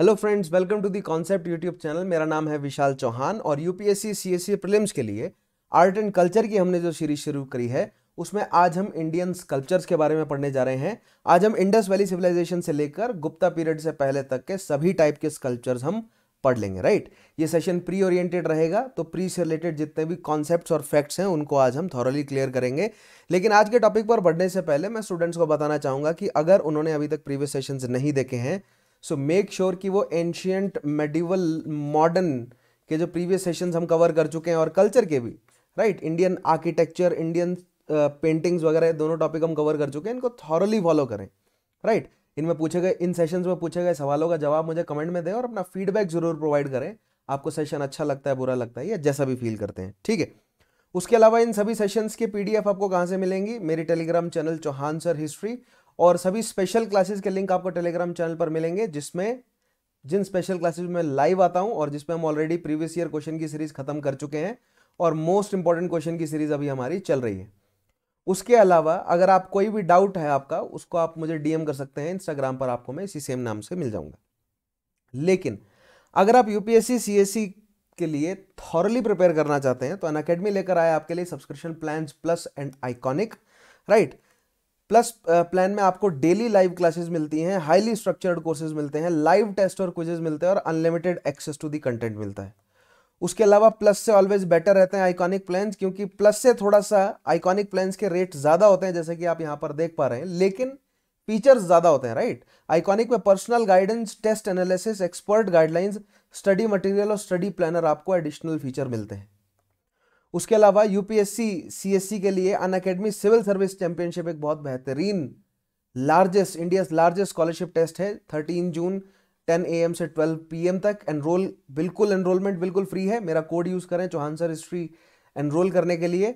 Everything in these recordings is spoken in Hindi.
Hello friends welcome to the concept YouTube channel मेरा नाम है विशाल चौहान और यूपीएससी सीएससी प्रीलिम्स के लिए आर्ट एंड कल्चर की हमने जो सीरीज़ शुरू करी है, उसमें आज हम इंडियन स्कल्पचर्स के बारे में पढ़ने जा रहे हैं। आज हम इंडस वैली सिविलाइजेशन से लेकर गुप्ता पीरियड से पहले तक के सभी टाइप के स्कल्पचर्स हम पढ़ लेंगे राइट ये सेशन प्री ओरिएंटेड रहेगा तो प्री से रिलेटेड जितने भी कॉन्सेप्ट्स और फैक्ट्स हैं, उनको आज हम थॉरली क्लियर करेंगे। लेकिन आज के टॉपिक पर बढ़ने से पहले मैं स्टूडेंट्स को बताना चाहूँगा कि अगर उन्होंने अभी तक प्रीवियस सेशंस नहीं देखे हैं सो मेक श्योर कि वो एंशियंट मेडिवल मॉडर्न के जो प्रीवियस सेशंस हम कवर कर चुके हैं और कल्चर के भी right Indian architecture Indian paintings वगैरह, दोनों टॉपिक हम कवर कर चुके हैं, इनको थॉरली फॉलो करें राइट right? इनमें पूछे गए, इन सेशंस में पूछे गए सवालों का जवाब मुझे कमेंट में दें और अपना फीडबैक ज़रूर प्रोवाइड करें। आपको सेशन अच्छा लगता है, बुरा लगता है, या जैसा भी फील करते हैं, ठीक है? उसके अलावा इन सभी सेशंस के पीडीएफ आपको कहाँ से मिलेंगी? मेरी Telegram channel Chauhan sir history और सभी स्पेशल क्लासेस के लिंक आपको टेलीग्राम चैनल पर मिलेंगे, जिसमें जिन स्पेशल क्लासेस में लाइव आता हूँ और जिसमें हम ऑलरेडी प्रीवियस ईयर क्वेश्चन की सीरीज़ खत्म कर चुके हैं और मोस्ट इंपॉर्टेंट क्वेश्चन की सीरीज़ अभी हमारी चल रही है। उसके अलावा अगर आप कोई भी डाउट है आपका, उसको आप मुझे डीएम कर सकते हैं इंस्टाग्राम पर आपको मैं इसी सेम नाम से मिल जाऊँगा। लेकिन अगर आप यूपीएससी सीएससी के लिए थॉरली प्रिपेयर करना चाहते हैं तो अन लेकर आए आपके लिए subscription plan plus and iconic right plus plan में आपको डेली लाइव क्लासेस मिलती हैं हाईली स्ट्रक्चर्ड कोर्सेज मिलते हैं लाइव टेस्ट और क्विजेज मिलते हैं और unlimited access to the content मिलता है। उसके अलावा प्लस से ऑलवेज बेटर रहते हैं आइकॉनिक प्लान्स क्योंकि प्लस से थोड़ा सा आइकॉनिक प्लान्स के रेट ज़्यादा होते हैं, जैसे कि आप यहाँ पर देख पा रहे हैं, लेकिन फीचर्स ज़्यादा होते हैं राइट आइकॉनिक में personal guidance test analysis expert guidelines study material और स्टडी प्लानर आपको एडिशनल फीचर मिलते हैं। उसके अलावा यूपीएससी सीएससी के लिए Unacademy civil service championship एक बहुत बेहतरीन largest India largest scholarship test है 13 जून 10 एम से 12 पीएम तक। एनरोल बिल्कुल एनरोलमेंट बिल्कुल फ्री है। मेरा कोड यूज़ करें चौहान सर हिस्ट्री एनरोल करने के लिए।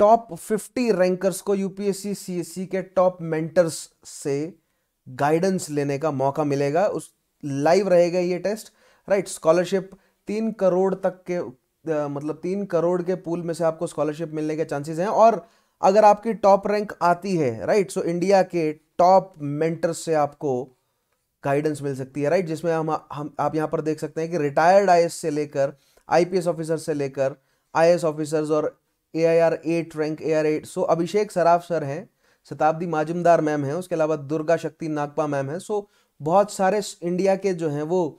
टॉप 50 रैंकर्स को यूपीएससी सीएससी के टॉप मेंटर्स से गाइडेंस लेने का मौका मिलेगा। उस लाइव रहेगा ये टेस्ट राइट स्कॉलरशिप तीन करोड़ तक के मतलब तीन करोड़ के पूल में से आपको स्कॉलरशिप मिलने के चांसेस हैं और अगर आपकी टॉप रैंक आती है राइट सो इंडिया के टॉप मेंटर से आपको गाइडेंस मिल सकती है राइट जिसमें हम हम, आप यहाँ पर देख सकते हैं कि रिटायर्ड आई से लेकर आईपीएस ऑफिसर से लेकर आई ऑफिसर्स और A I R eight rank A R eight so Abhishek Saraf sir हैं, शताब्दी माजुमदार मैम है, उसके अलावा दुर्गा शक्ति नागपा मैम है। सो बहुत सारे इंडिया के जो हैं वो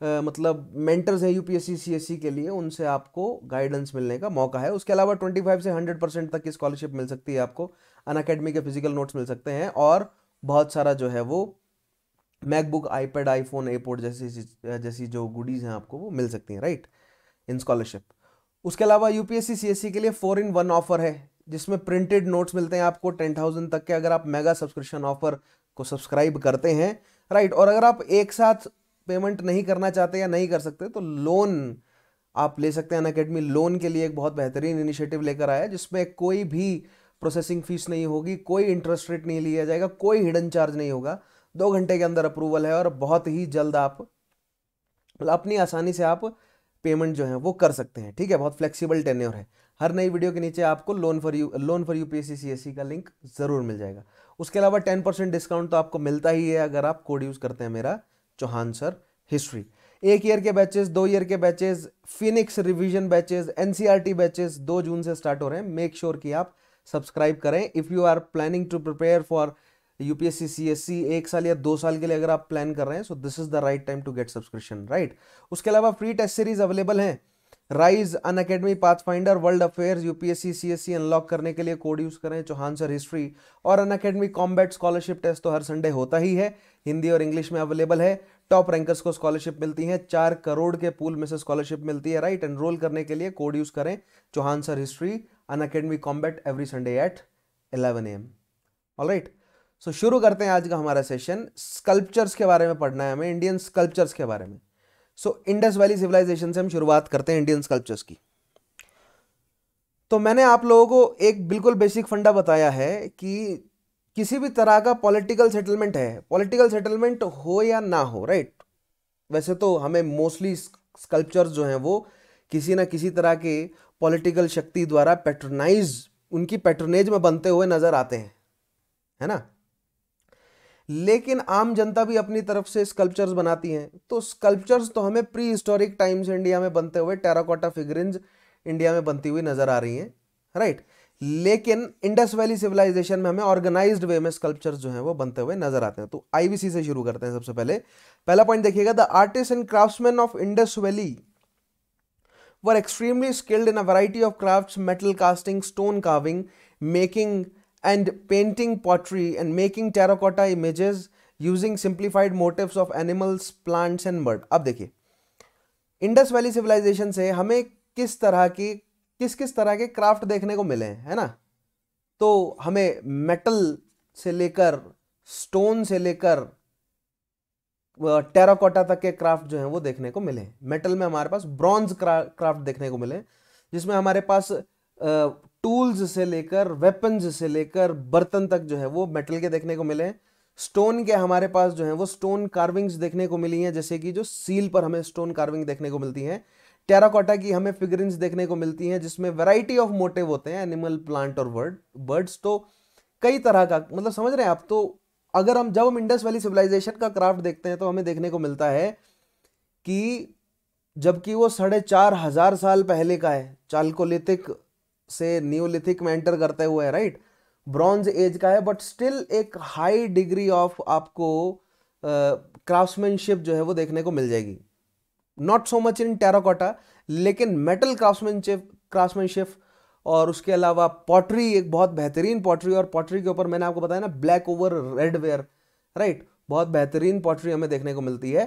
मतलब मेंटर्स हैं यूपीएससी सीएससी के लिए, उनसे आपको गाइडेंस मिलने का मौका है। उसके अलावा 25 से 100 परसेंट तक की स्कॉलरशिप मिल सकती है आपको। अन अकेडमी के फ़िज़िकल नोट्स मिल सकते हैं और बहुत सारा जो है वो मैकबुक आईपैड आईफोन एयरपोर्ट जैसी जैसी जो गुडीज हैं आपको वो मिल सकती हैं राइट इन स्कॉलरशिप उसके अलावा यूपीएससी सीएससी के लिए फोर इन वन ऑफ़र है, जिसमें प्रिंटेड नोट्स मिलते हैं आपको टेन थाउज़ेंड तक के। अगर आप मेगा सब्सक्रिप्शन ऑफ़र को सब्सक्राइब करते हैं राइट और अगर आप एक साथ पेमेंट नहीं करना चाहते या नहीं कर सकते तो लोन आप ले सकते हैं अन अकेडमी लोन के लिए एक बहुत बेहतरीन इनिशिएटिव लेकर आया जिसमें कोई भी प्रोसेसिंग फ़ीस नहीं होगी, कोई इंटरेस्ट रेट नहीं लिया जाएगा, कोई हिडन चार्ज नहीं होगा। दो घंटे के अंदर अप्रूवल है और बहुत ही जल्द आप मतलब अपनी आसानी से आप पेमेंट जो है वो कर सकते हैं। ठीक है, बहुत फ्लेक्सिबल टेन्योर है। हर नई वीडियो के नीचे आपको loan for you loan for you P का लिंक ज़रूर मिल जाएगा। उसके अलावा टेन परसेंट डिस्काउंट तो आपको मिलता ही है अगर आप कोड यूज़ करते हैं मेरा। चौहान सर हिस्ट्री एक ईयर के बैचेस दो ईयर के batches phoenix revision batches NCERT batches दो जून से स्टार्ट हो रहे हैं। मेक श्योर sure कि आप सब्सक्राइब करें। If you are planning to prepare for UPSC CSC एक साल या दो साल के लिए अगर आप प्लान कर रहे हैं so this is the right time to get subscription right उसके अलावा फ्री टेस्ट सीरीज़ अवेलेबल हैं। Rise Unacademy path finder world affairs UPSC CSC unlock करने के लिए कोड यूज़ करें चौहान सर हिस्ट्री और अन अकेडमी कॉम्बैट स्कॉलरशिप टेस्ट तो हर संडे होता ही है। हिंदी और इंग्लिश में अवेलेबल है। टॉप रैंकर्स को स्कॉलरशिप मिलती है। चार करोड़ के पूल में से स्कॉलरशिप मिलती है। राइट एनरोल करने के लिए कोड यूज़ करें Chauhan sir history Unacademy combat every Sunday at eleven AM all right so शुरू करते हैं आज का हमारा सेशन स्कल्पचर्स के बारे में पढ़ना है हमें। इंडियन स्कल्पचर्स के बारे में। सो इंडस वैली सिविलाइजेशन से हम शुरुआत करते हैं इंडियन स्कल्पचर्स की। तो मैंने आप लोगों को एक बिल्कुल बेसिक फंडा बताया है कि किसी भी तरह का पॉलिटिकल सेटलमेंट है। पॉलिटिकल सेटलमेंट हो या ना हो राइट वैसे तो हमें मोस्टली स्कल्पचर्स जो हैं वो किसी ना किसी तरह के पॉलिटिकल शक्ति द्वारा पेट्रोनाइज उनकी पेट्रोनेज में बनते हुए नज़र आते हैं, है ना? लेकिन आम जनता भी अपनी तरफ़ से स्कल्पचर्स बनाती हैं। तो स्कल्पचर्स तो हमें प्री हिस्टोरिक टाइम्स इंडिया में बनते हुए टेराकोटा फिगरिंज इंडिया में बनती हुई नज़र आ रही हैं राइट लेकिन इंडस वैली सिविलाइजेशन में हमें ऑर्गेनाइज्ड वे में स्कल्पचर्स जो हैं वो बनते हुए नज़र आते हैं। तो आईवीसी से शुरू करते हैं सबसे पहले। पहला पॉइंट देखिएगा the artist and craftsman of Indus valley were extremely skilled in a variety of crafts metal casting stone carving making painting pottery and making terracotta images using simplified motifs of animals plants and bird अब देखिए इंडस वैली सिविलाइजेशन से हमें किस तरह की किस किस तरह के क्राफ्ट देखने को मिले हैं, है ना? तो हमें मेटल से लेकर स्टोन से लेकर टेराकोटा तक के क्राफ्ट जो हैं वो देखने को मिले मेटल में हमारे पास ब्रॉन्ज क्राफ्ट देखने को मिले जिसमें हमारे पास टूल्स से लेकर वेपन्स से लेकर बर्तन तक जो है वो मेटल के देखने को मिले हैं। स्टोन के हमारे पास जो है वो स्टोन कार्विंग्स देखने को मिली हैं, जैसे कि जो सील पर हमें स्टोन कार्विंग देखने को मिलती हैं। टेराकोटा की हमें फिगरिंग्स देखने को मिलती हैं, जिसमें वैरायटी ऑफ़ मोटिव होते हैं एनिमल प्लांट और वर्ड बर्ड्स तो कई तरह का मतलब समझ रहे हैं आप? तो अगर हम, जब हम इंडस वैली सिविलाइजेशन का क्राफ्ट देखते हैं तो हमें देखने को मिलता है कि जबकि वो साढ़े चार हज़ार साल पहले का है, चालकोलिथिक से न्यूलिथिक में एंटर करते हुए राइट ब्रॉन्ज एज का है बट स्टिल एक हाई डिग्री ऑफ़ आपको क्राफ्टमैनशिप जो है वो देखने को मिल जाएगी। Not so much in terracotta लेकिन मेटल क्राफ्टमैनशिप क्राफ्टमैनशिप और उसके अलावा पॉटरी एक बहुत बेहतरीन पॉटरी और पॉटरी के ऊपर मैंने आपको बताया ना black over red ware right बहुत बेहतरीन पॉटरी हमें देखने को मिलती है।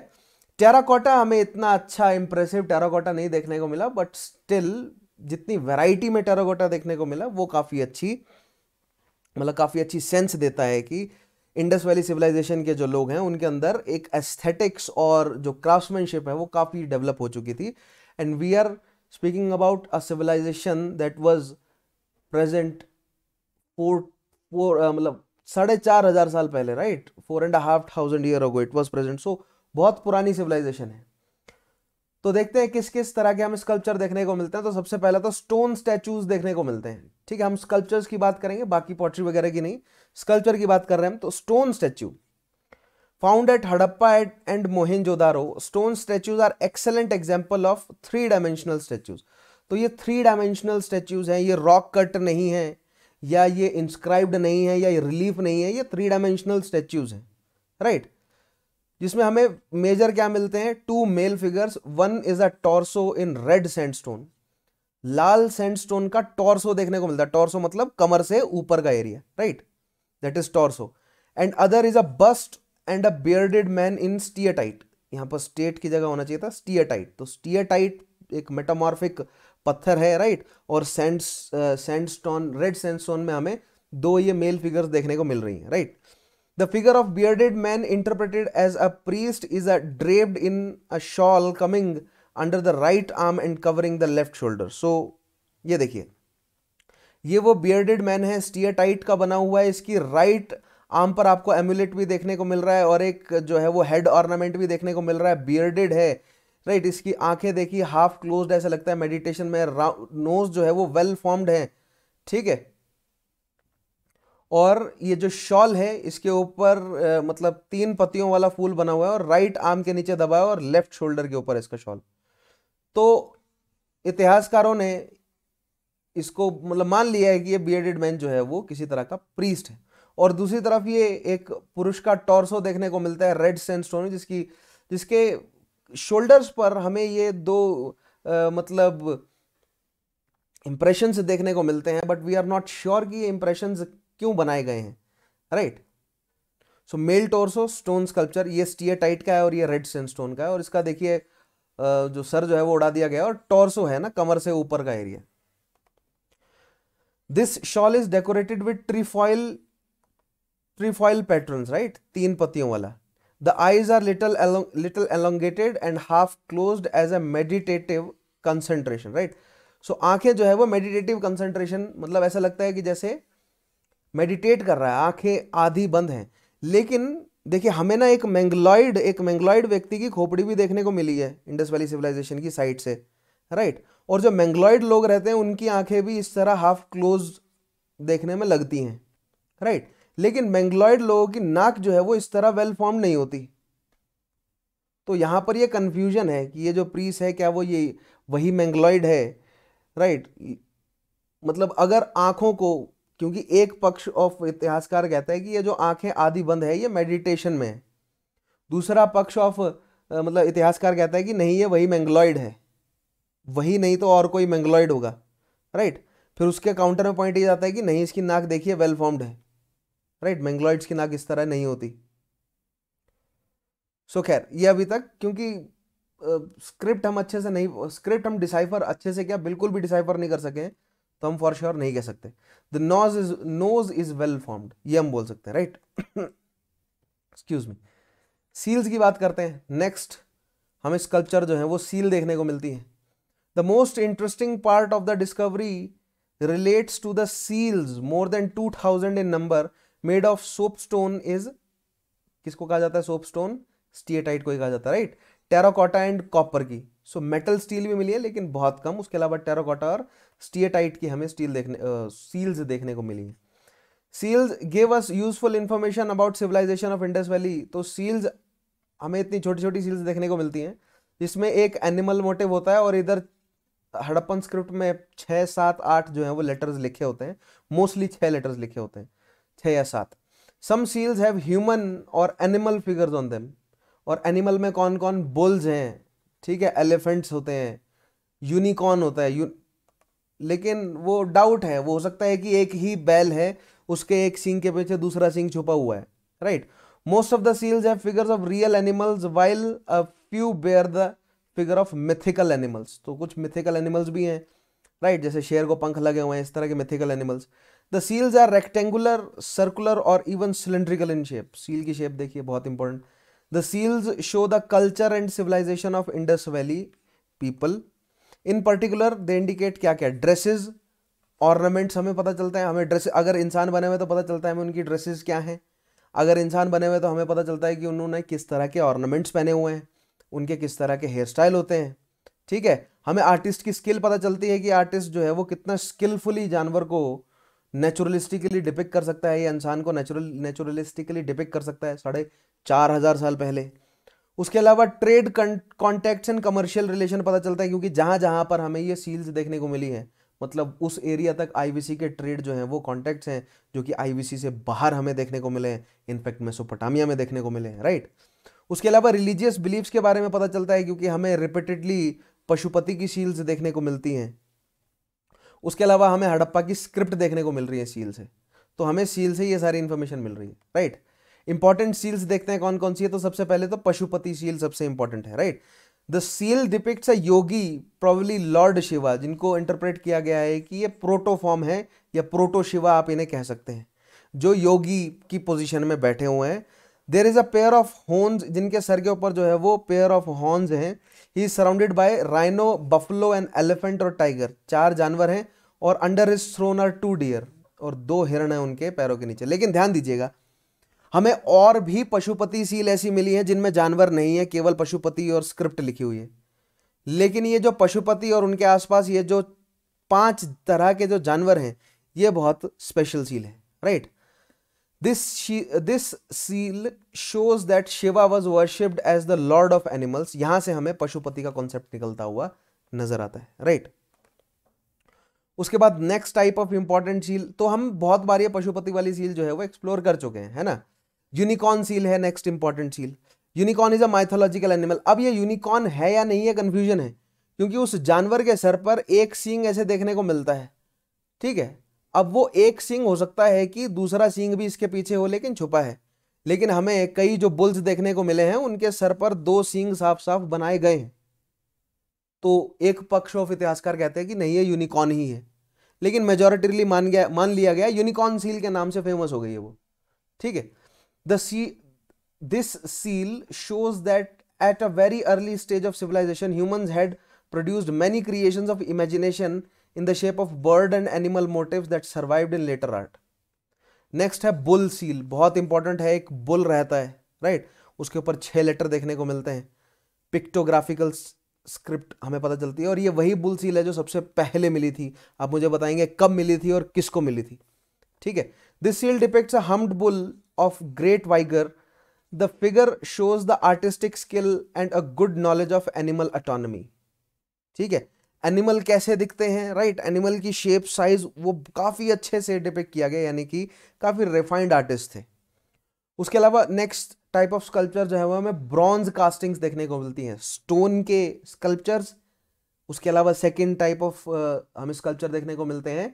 टेराकोटा हमें इतना अच्छा इंप्रेसिव टेराकोटा नहीं देखने को मिला बट स्टिल जितनी वैरायटी में टेराकोटा देखने को मिला, वो काफ़ी अच्छी मतलब काफ़ी अच्छी सेंस देता है कि इंडस वैली सिविलाइजेशन के जो लोग हैं, उनके अंदर एक एस्थेटिक्स और जो क्राफ्टमैनशिप है, वो काफ़ी डेवलप हो चुकी थी। And we are speaking about a civilization that was present four four मतलब साढ़े चार हज़ार साल पहले right four and half thousand year ago it was present so बहुत पुरानी सिविलाइजेशन है। तो देखते हैं किस किस तरह के हम स्कल्पचर देखने को मिलते हैं। तो सबसे पहले तो स्टोन स्टैचूज देखने को मिलते हैं। ठीक है, हम स्कल्पचर्स की बात करेंगे, बाकी पॉटरी वगैरह की नहीं। स्कल्पचर की बात कर रहे हैं हम तो stone statue found at Harappa at and Mohenjodaro stone statues are excellent example of three dimensional statues तो ये थ्री डायमेंशनल स्टैचूज हैं, ये रॉक कट नहीं है, या ये इंस्क्राइब्ड नहीं है, या ये रिलीफ नहीं है, ये थ्री डायमेंशनल स्टैच्यूज हैं। राइट जिसमें हमें मेजर क्या मिलते हैं? Two male figures one is a torso in red sandstone Lal sandstone का टॉर्सो देखने को मिलता है। टॉर्सो मतलब कमर से ऊपर का area right that is torso and other is a bust and a bearded man in steatite यहाँ पर स्टेट की जगह होना चाहिए था स्टीएटाइट तो स्टीएटाइट एक मेटामॉर्फिक पत्थर है राइट और सैंड सैंडस्टोन रेड सैंडस्टोन में हमें दो ये मेल फिगर्स देखने को मिल रही हैं right The figure of bearded man interpreted as a priest is a draped in a shawl coming under the right arm and covering the left shoulder. So, ये देखिए। ये वो बियर्डेड मैन है स्टीयटाइट का बना हुआ है, इसकी राइट आर्म पर आपको एम्यूलेट भी देखने को मिल रहा है और एक जो है वो हेड ऑर्नामेंट भी देखने को मिल रहा है। बियर्डेड है राइट इसकी आँखें देखिए हाफ़ क्लोज्ड ऐसा लगता है मेडिटेशन में नोज़ जो है वो वेल फॉर्म्ड है। ठीक है? और ये जो शॉल है इसके ऊपर मतलब तीन पत्तियों वाला फूल बना हुआ है और राइट आर्म के नीचे दबा है और लेफ़्ट शोल्डर के ऊपर इसका शॉल। तो इतिहासकारों ने इसको मतलब मान लिया है कि ये बियर्डेड मैन जो है वो किसी तरह का प्रीस्ट है। और दूसरी तरफ़ ये एक पुरुष का टॉर्सो देखने को मिलता है रेड स्टोन जिसकी जिसके शोल्डर्स पर हमें ये दो आ, मतलब इंप्रेशन देखने को मिलते हैं but we are not sure कि ये इंप्रेशन क्यों बनाए गए हैं? Right so male torso stone sculpture ये स्टीयर टाइट का है और ये रेड स्टोन का है और इसका देखिए जो सर जो है वो उड़ा दिया गया और टोर्सो है ना, कमर से ऊपर का area this shawl is decorated with trefoil trefoil pattern right तीन पत्तियों वाला. The eyes are little little elongated and half close as a meditative concentration right so आँखें जो है वो मेडिटेटिव कंसेंट्रेशन मतलब ऐसा लगता है कि जैसे मेडिटेट कर रहा है, आँखें आधी बंद हैं। लेकिन देखिए, हमें ना एक मैंगलॉइड एक मैंगलॉइड व्यक्ति की खोपड़ी भी देखने को मिली है, इंडस वैली सिविलाइजेशन की साइड से राइट और जो मैंगलॉइड लोग रहते हैं, उनकी आँखें भी इस तरह हाफ़ क्लोज देखने में लगती हैं राइट लेकिन मैंगलॉयड लोगों की नाक जो है, वो इस तरह वेल फॉर्म नहीं होती। तो यहाँ पर ये कन्फ्यूज़न है कि ये जो प्रीस है, क्या वो ये, वही मैंगलॉयड है राइट मतलब अगर आँखों को क्योंकि एक पक्ष ऑफ़ इतिहासकार कहता है कि ये जो आँखें आदि बंद है, ये मेडिटेशन में है। दूसरा पक्ष ऑफ़ मतलब इतिहासकार कहता है कि नहीं, ये वही मैंगलॉयड है। वही नहीं तो और कोई मैंगलॉयड होगा राइट फिर उसके काउंटर में पॉइंट ये जाता है कि नहीं, इसकी नाक देखिए वेल फॉर्म्ड है। राइट मैंगलॉइड्स की नाक इस तरह नहीं होती। सो खैर, ये अभी तक, क्योंकि स्क्रिप्ट हम अच्छे से नहीं स्क्रिप्ट हम डिसाइफर अच्छे से क्या, बिल्कुल भी डिसाइफर नहीं कर सके तो हम फॉर श्योर नहीं कह सकते। The nose is nose is well formed ये हम बोल सकते हैं राइट एक्सक्यूज मी सील्स की बात करते हैं। नेक्स्ट हमें स्कल्पचर जो है, वो सील देखने को मिलती है। The most interesting part of the discovery relates to the seals more than two thousand in number made of soap stone is किसको कहा जाता है सोप स्टोन स्टीएटाइट को ही कहा जाता है राइट टेराकोटा एंड कॉपर की। सो मेटल स्टील भी मिली है, लेकिन बहुत कम। उसके अलावा टेराकोटा और स्टीएटाइट की हमें स्टील देखने सील्स देखने को मिली seals gave us useful information about civilization of Indus valley तो सील्स, हमें इतनी छोटी छोटी सील्स देखने को मिलती हैं, जिसमें एक एनिमल मोटिव होता है और इधर हड़प्पन स्क्रिप्ट में छः सात, आठ जो है, वो लेटर्स लिखे होते हैं। मोस्टली छः लेटर्स लिखे होते हैं छः या सात। सम सील्स हैव ह्यूमन और एनिमल फिगर्स ऑन देम और एनिमल में कौन कौन बुल्स हैं? ठीक है एलिफेंट्स होते हैं यूनिकॉर्न होता है यू लेकिन वो डाउट है, वो हो सकता है कि एक ही बैल है, उसके एक सिंग के पीछे दूसरा सिंग छुपा हुआ है right most of the seals have figures of real animals while a few bear the figure of mythical animals तो कुछ मिथिकल एनिमल्स भी हैं राइट जैसे शेर को पंख लगे हुए हैं, इस तरह के mythical animals the seals are rectangular circular और even cylindrical in shape seal की शेप देखिए, बहुत important the seals show the culture and civilization of Indus valley people in particular they indicate क्या क्या ड्रेसेस ऑर्नामेंट्स हमें पता चलता है, हमें ड्रेस अगर इंसान बने हुए तो पता चलता है हमें उनकी ड्रेसेस क्या हैं। अगर इंसान बने हुए तो हमें पता चलता है कि उन्होंने किस तरह के ऑर्नामेंट्स पहने हुए हैं, उनके किस तरह के हेयर स्टाइल होते हैं। ठीक है? हमें आर्टिस्ट की स्किल पता चलती है कि आर्टिस्ट जो है वो कितना स्किलफुली जानवर को नेचुरलिस्टिकली डिपिक कर सकता है या इंसान को नेचुरल नेचुरलिस्टिकली डिपिक कर सकता है। साढ़े चार हज़ार साल पहले। उसके अलावा trade contacts and commercial relation पता चलता है, क्योंकि जहाँ जहाँ पर हमें ये सील्स देखने को मिली है मतलब उस एरिया तक आईवीसी के ट्रेड जो हैं, वो कॉन्टैक्ट्स हैं, जो कि आईवीसी से बाहर हमें देखने को मिले हैं। इनफैक्ट मेसोपोटामिया में देखने को मिले हैं राइट उसके अलावा रिलीजियस बिलीव्स के बारे में पता चलता है, क्योंकि हमें रिपीटेडली पशुपति की सील्स देखने को मिलती हैं। उसके अलावा हमें हड़प्पा की स्क्रिप्ट देखने को मिल रही है सील से। तो हमें सील से ये सारी इन्फॉर्मेशन मिल रही है राइट इंपॉर्टेंट सील्स देखते हैं कौन कौन सी है तो सबसे पहले तो पशुपति सील सबसे इंपॉर्टेंट है right the seal depicts a yogi probably lord Shiva जिनको इंटरप्रेट किया गया है कि ये प्रोटो फॉर्म है, या प्रोटो शिवा आप इन्हें कह सकते हैं। जो योगी की पोजीशन में बैठे हुए हैं there is a pair of horns जिनके सर के ऊपर जो है वो पेयर ऑफ़ हॉर्न्स हैं। He is surrounded by rhino buffalo and elephant और टाइगर चार जानवर हैं, और under is throne are two deer और दो हिरण है उनके पैरों के नीचे। लेकिन ध्यान दीजिएगा हमें और भी पशुपति सील ऐसी मिली है जिनमें जानवर नहीं है, केवल पशुपति और स्क्रिप्ट लिखी हुई है। लेकिन ये जो पशुपति और उनके आसपास ये जो पाँच तरह के जो जानवर हैं, ये बहुत स्पेशल सील है right this this seal shows that Shiva was worshipped as the lord of animals यहाँ से हमें पशुपति का कॉन्सेप्ट निकलता हुआ नज़र आता है राइट right? उसके बाद next type of important seal तो हम बहुत बार ये पशुपति वाली सील जो है वो एक्सप्लोर कर चुके हैं, है ना? यूनिकॉर्न सील है next important seal unicorn is a mythological animal अब ये यूनिकॉर्न है या नहीं है कंफ्यूजन है, क्योंकि उस जानवर के सर पर एक सींग ऐसे देखने को मिलता है। ठीक है? अब वो एक सींग हो सकता है कि दूसरा सींग भी इसके पीछे हो, लेकिन छुपा है। लेकिन हमें कई जो बुल्स देखने को मिले हैं, उनके सर पर दो सींग साफ़ साफ़ बनाए गए हैं। तो एक पक्ष ऑफ़ इतिहासकार कहते हैं कि नहीं, ये यूनिकॉर्न ही है। लेकिन मेजोरिटीली मान गया, मान लिया गया यूनिकॉर्न सील के नाम से फ़ेमस हो गई है वो। ठीक है? The sea, this seal shows that at a very early stage of civilization, humans had produced many creations of imagination in the shape of bird and animal motifs that survived in later art. Next है बुल सील बहुत इंपॉर्टेंट है एक बुल रहता है राइट right? उसके ऊपर छह लेटर देखने को मिलते हैं पिक्टोग्राफिकल स्क्रिप्ट हमें पता चलती है और ये वही बुल सील है जो सबसे पहले मिली थी आप मुझे बताएँगे कब मिली थी और किसको मिली थी ठीक है this seal depicts a hummed bull of great vigor the figure shows the artistic skill and a good knowledge of animal autonomy. ठीक है? एनिमल कैसे दिखते हैं? Right right? एनिमल की शेप साइज़ वो काफ़ी अच्छे से डिपिक्ट किया गया, यानी कि काफ़ी रिफाइंड आर्टिस्ट थे। उसके अलावा नेक्स्ट टाइप ऑफ़ स्कल्पचर जो है वो हमें ब्रॉन्ज कास्टिंग्स देखने को मिलती हैं। स्टोन के स्कल्पचर्स उसके अलावा सेकेंड टाइप ऑफ़ हमें स्कल्पचर देखने को मिलते हैं।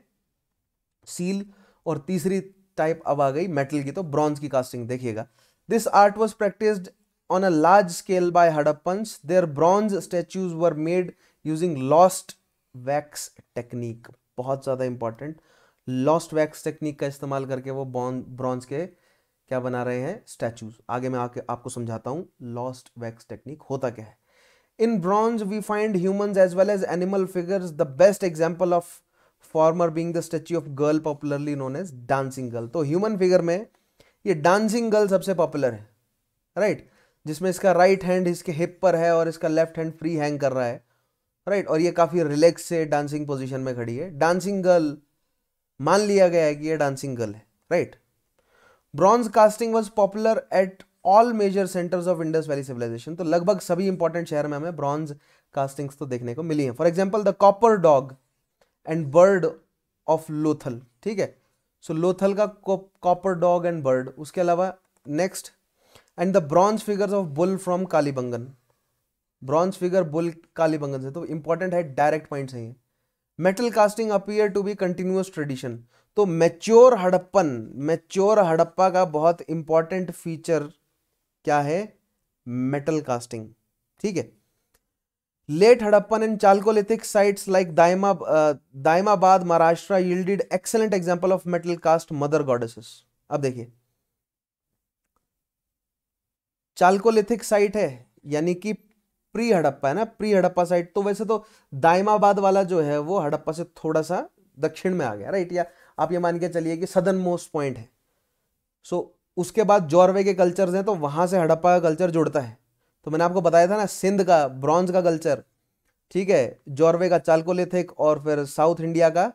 सील और तीसरी टाइप अब आ गई मेटल की तो ब्रॉन्ज की कास्टिंग देखिएगा। This art was practised on a large scale by Harappans their bronze statues were made using lost wax technique बहुत ज़्यादा इंपॉर्टेंट लॉस्ट वैक्स टेक्निक का इस्तेमाल करके वो ब्रॉन्ज के क्या बना रहे हैं? स्टैचूज आगे मैं आके आपको समझाता हूँ लॉस्ट वैक्स टेक्निक होता क्या है। In bronze we find human as well as animal figures the best example of former being the statue of girl popularly known as dancing girl तो ह्यूमन फिगर में ये डांसिंग गर्ल सबसे पॉपुलर है राइट right? जिसमें इसका राइट right हैंड इसके हिप पर है और इसका लेफ़्ट हैंड फ्री हैंग कर रहा है राइट right? और ये काफ़ी रिलैक्स से डांसिंग पोजिशन में खड़ी है। डांसिंग गर्ल मान लिया गया है कि ये डांसिंग गर्ल है right bronze casting was popular at all major centres of Indus valley civilization तो लगभग सभी इंपॉर्टेंट शहर में हमें ब्रॉन्ज कास्टिंग्स तो देखने को मिली है। For example the copper dog and bird of Lothal ठीक है? सो so, लोथल का कॉपर डॉग एंड बर्ड उसके अलावा next and the bronze figures of bull from Kalibangan bronze figure bull Kalibangan से तो इंपॉर्टेंट है डायरेक्ट पॉइंट है। Metal casting appear to be continuous tradition तो मेच्योर हड़प्पन मेच्योर हड़प्पा का बहुत इंपॉर्टेंट फीचर क्या है? मेटल कास्टिंग ठीक है? Late Harappan and chalcolithic sites like Daima Daimabad Maharashtra yielded excellent example of metal cast mother goddesses अब देखिए। चालकोलिथिक साइट है यानी कि प्री हड़प्पा है ना? प्री हड़प्पा साइट तो वैसे तो दाइमाबाद वाला जो है वो हड़प्पा से थोड़ा सा दक्षिण में आ गया राइट या आप ये मान के चलिए कि सदन मोस्ट पॉइंट है। सो so, उसके बाद जॉर्वे के कल्चर्स हैं तो वहाँ से हड़प्पा का कल्चर जुड़ता है। तो मैंने आपको बताया था ना, सिंध का, ब्रॉन्ज का कल्चर। ठीक है, जॉर्वे का, चालकोलिथिक और फिर साउथ इंडिया का,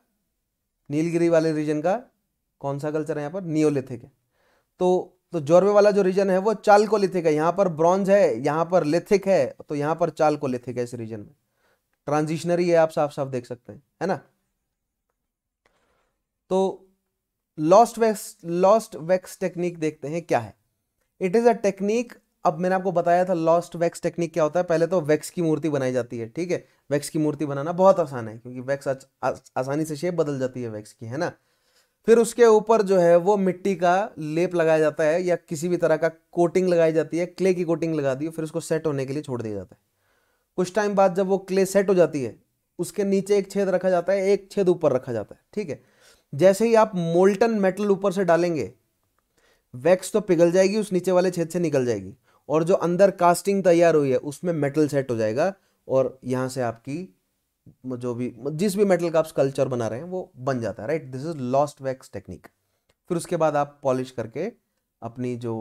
नीलगिरी वाले रीजन का, कौन सा कल्चर है यहाँ पर? नियोलिथिक है। तो तो जॉर्वे वाला जो रीजन है, वो चालकोलिथिक है। यहाँ पर ब्रॉन्ज है, यहाँ पर लिथिक है तो यहाँ पर चालकोलिथिक है इस रीजन में। ट्रांजिशनरी है, आप साफ़ साफ़ देख सकते हैं, है ना? तो lost wax lost wax technique देखते हैं, क्या है? इट इज़ अ टेक्निक अब मैंने आपको बताया था लॉस्ट वैक्स टेक्निक क्या होता है? पहले तो वैक्स की मूर्ति बनाई जाती है, ठीक है? वैक्स की मूर्ति बनाना बहुत आसान है, क्योंकि वैक्स आसानी से शेप बदल जाती है वैक्स की, है ना? फिर उसके ऊपर जो है वो मिट्टी का लेप लगाया जाता है या किसी भी तरह का कोटिंग लगाई जाती है क्ले की कोटिंग लगा दी, फिर उसको सेट होने के लिए छोड़ दिया जाता है। कुछ टाइम बाद जब वो क्ले सेट हो जाती है, उसके नीचे एक छेद रखा जाता है, एक छेद ऊपर रखा जाता है, ठीक है? जैसे ही आप मोल्टन मेटल ऊपर से डालेंगे वैक्स तो पिघल जाएगी, उस नीचे वाले छेद से निकल जाएगी। और जो अंदर कास्टिंग तैयार हुई है, उसमें मेटल सेट हो जाएगा और यहाँ से आपकी जो भी जिस भी मेटल का आप स्कल्चर बना रहे हैं, वो बन जाता है right this is lost wax technique फिर उसके बाद आप पॉलिश करके अपनी जो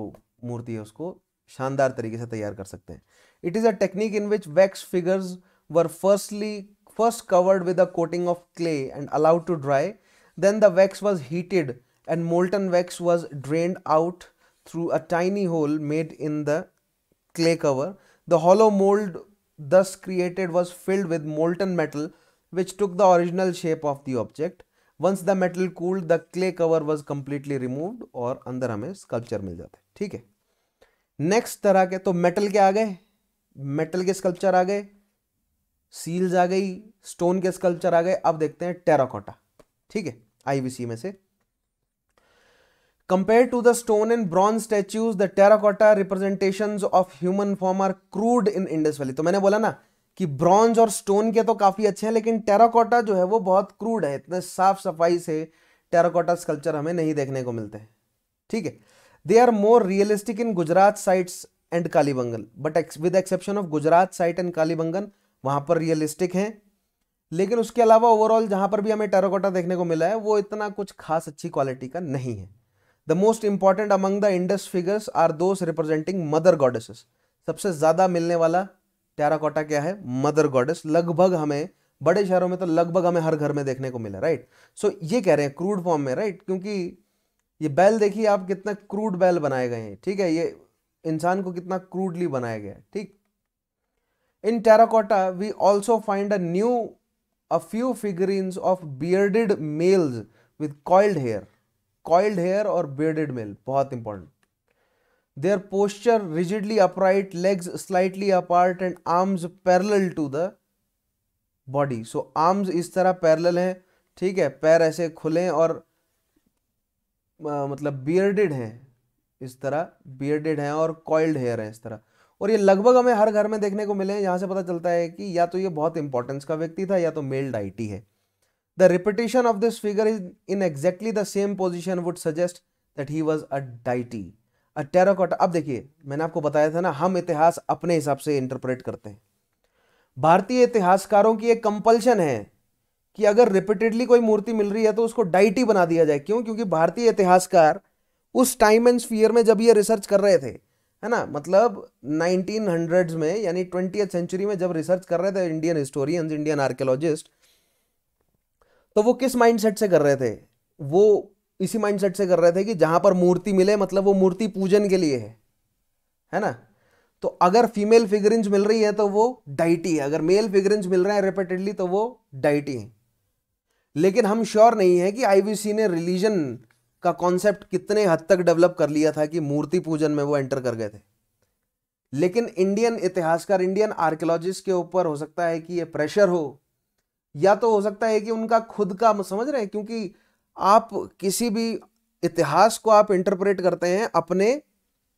मूर्ति है, उसको शानदार तरीके से तैयार कर सकते हैं। It is a technique in which wax figures were firstly first covered with a coating of clay and allowed to dry then the wax was heated and molten wax was drained out through a tiny hole made in the clay cover. The hollow mold thus created was filled with molten metal which took the original shape of the object. Once the metal cooled, the clay cover was completely removed और अंदर हमें स्कल्पचर मिल जाता है ठीक है नेक्स्ट तरह के तो मेटल के आ गए मेटल के स्कल्पचर आ गए सील्स आ गई स्टोन के स्कल्पचर आ गए अब देखते हैं टेराकोटा ठीक है आईवीसी में से Compared to the stone and bronze statues, the terracotta representations of human form are crude in Indus Valley. तो मैंने बोला ना कि ब्रॉन्ज और स्टोन के तो काफ़ी अच्छे हैं लेकिन टेराकोटा जो है वो बहुत क्रूड है। इतने साफ़ सफ़ाई से टेराकोटा स्कल्पचर हमें नहीं देखने को मिलते। हैं? ठीक है they are more realistic in Gujarat sites and Kalibangan but with exception of Gujarat site and Kalibangan वहाँ पर रियलिस्टिक हैं। लेकिन उसके अलावा ओवरऑल जहाँ पर भी हमें टेराकोटा देखने को मिला है वो इतना कुछ खास अच्छी क्वालिटी का नहीं है। The most important among the Indus figures are those representing mother goddesses सबसे ज़्यादा मिलने वाला टेराकोटा क्या है? मदर गॉडेस लगभग हमें, बड़े शहरों में तो लगभग हमें हर घर में देखने को मिला राइट सो ये कह रहे हैं क्रूड फॉर्म में राइट क्योंकि ये बैल देखिए आप कितना क्रूड बैल बनाए गए हैं, ठीक है? ये इंसान को कितना क्रूडली बनाया गया है, ठीक? In terracotta we also find a new a few figurines of bearded males with coiled hair coiled hair और बियर्डेड मेल बहुत important their posture rigidly upright legs slightly apart and arms parallel to the body so arms इस तरह पैरेलल हैं ठीक है? पैर ऐसे खुले और आ, मतलब बियर्डेड हैं इस तरह बियर्डेड हैं और कॉइल्ड हेयर हैं इस तरह। और ये लगभग हमें हर घर में देखने को मिले हैं यहाँ से पता चलता है कि या तो ये बहुत इंपॉर्टेंस का व्यक्ति था या तो मेल डाइटी है। The repetition of this figure is in exactly the same position would suggest that he was a deity a terracotta अब देखिए, मैंने आपको बताया था ना, हम इतिहास अपने हिसाब से इंटरप्रेट करते हैं। भारतीय इतिहासकारों की एक कंपल्शन है कि अगर रिपीटेडली कोई मूर्ति मिल रही है तो उसको डाइटी बना दिया जाए। क्यों? क्योंकि भारतीय इतिहासकार उस टाइम एंड स्फीयर में जब ये रिसर्च कर रहे थे, है ना? मतलब 1900s में, यानी ट्वेंटी सेंचुरी में जब रिसर्च कर रहे थे इंडियन हिस्टोरियंस इंडियन आर्कियोलॉजिस्ट तो वो किस माइंडसेट से कर रहे थे? वो इसी माइंडसेट से कर रहे थे कि जहाँ पर मूर्ति मिले मतलब वो मूर्ति पूजन के लिए है। है ना? तो अगर फीमेल फिगरेंस मिल रही है तो वो डाइटी है। अगर मेल फिगरेंस मिल रहे हैं रिपीटेडली तो वो डाइटी है। लेकिन हम श्योर नहीं है कि आईवीसी ने रिलीजन का कॉन्सेप्ट कितने हद तक डेवलप कर लिया था कि मूर्ति पूजन में वो एंटर कर गए थे। लेकिन इंडियन इतिहासकार इंडियन आर्कियोलॉजिस्ट के ऊपर हो सकता है कि ये प्रेशर हो या तो हो सकता है कि उनका खुद का समझ रहे हैं, क्योंकि आप किसी भी इतिहास को आप इंटरप्रेट करते हैं, अपने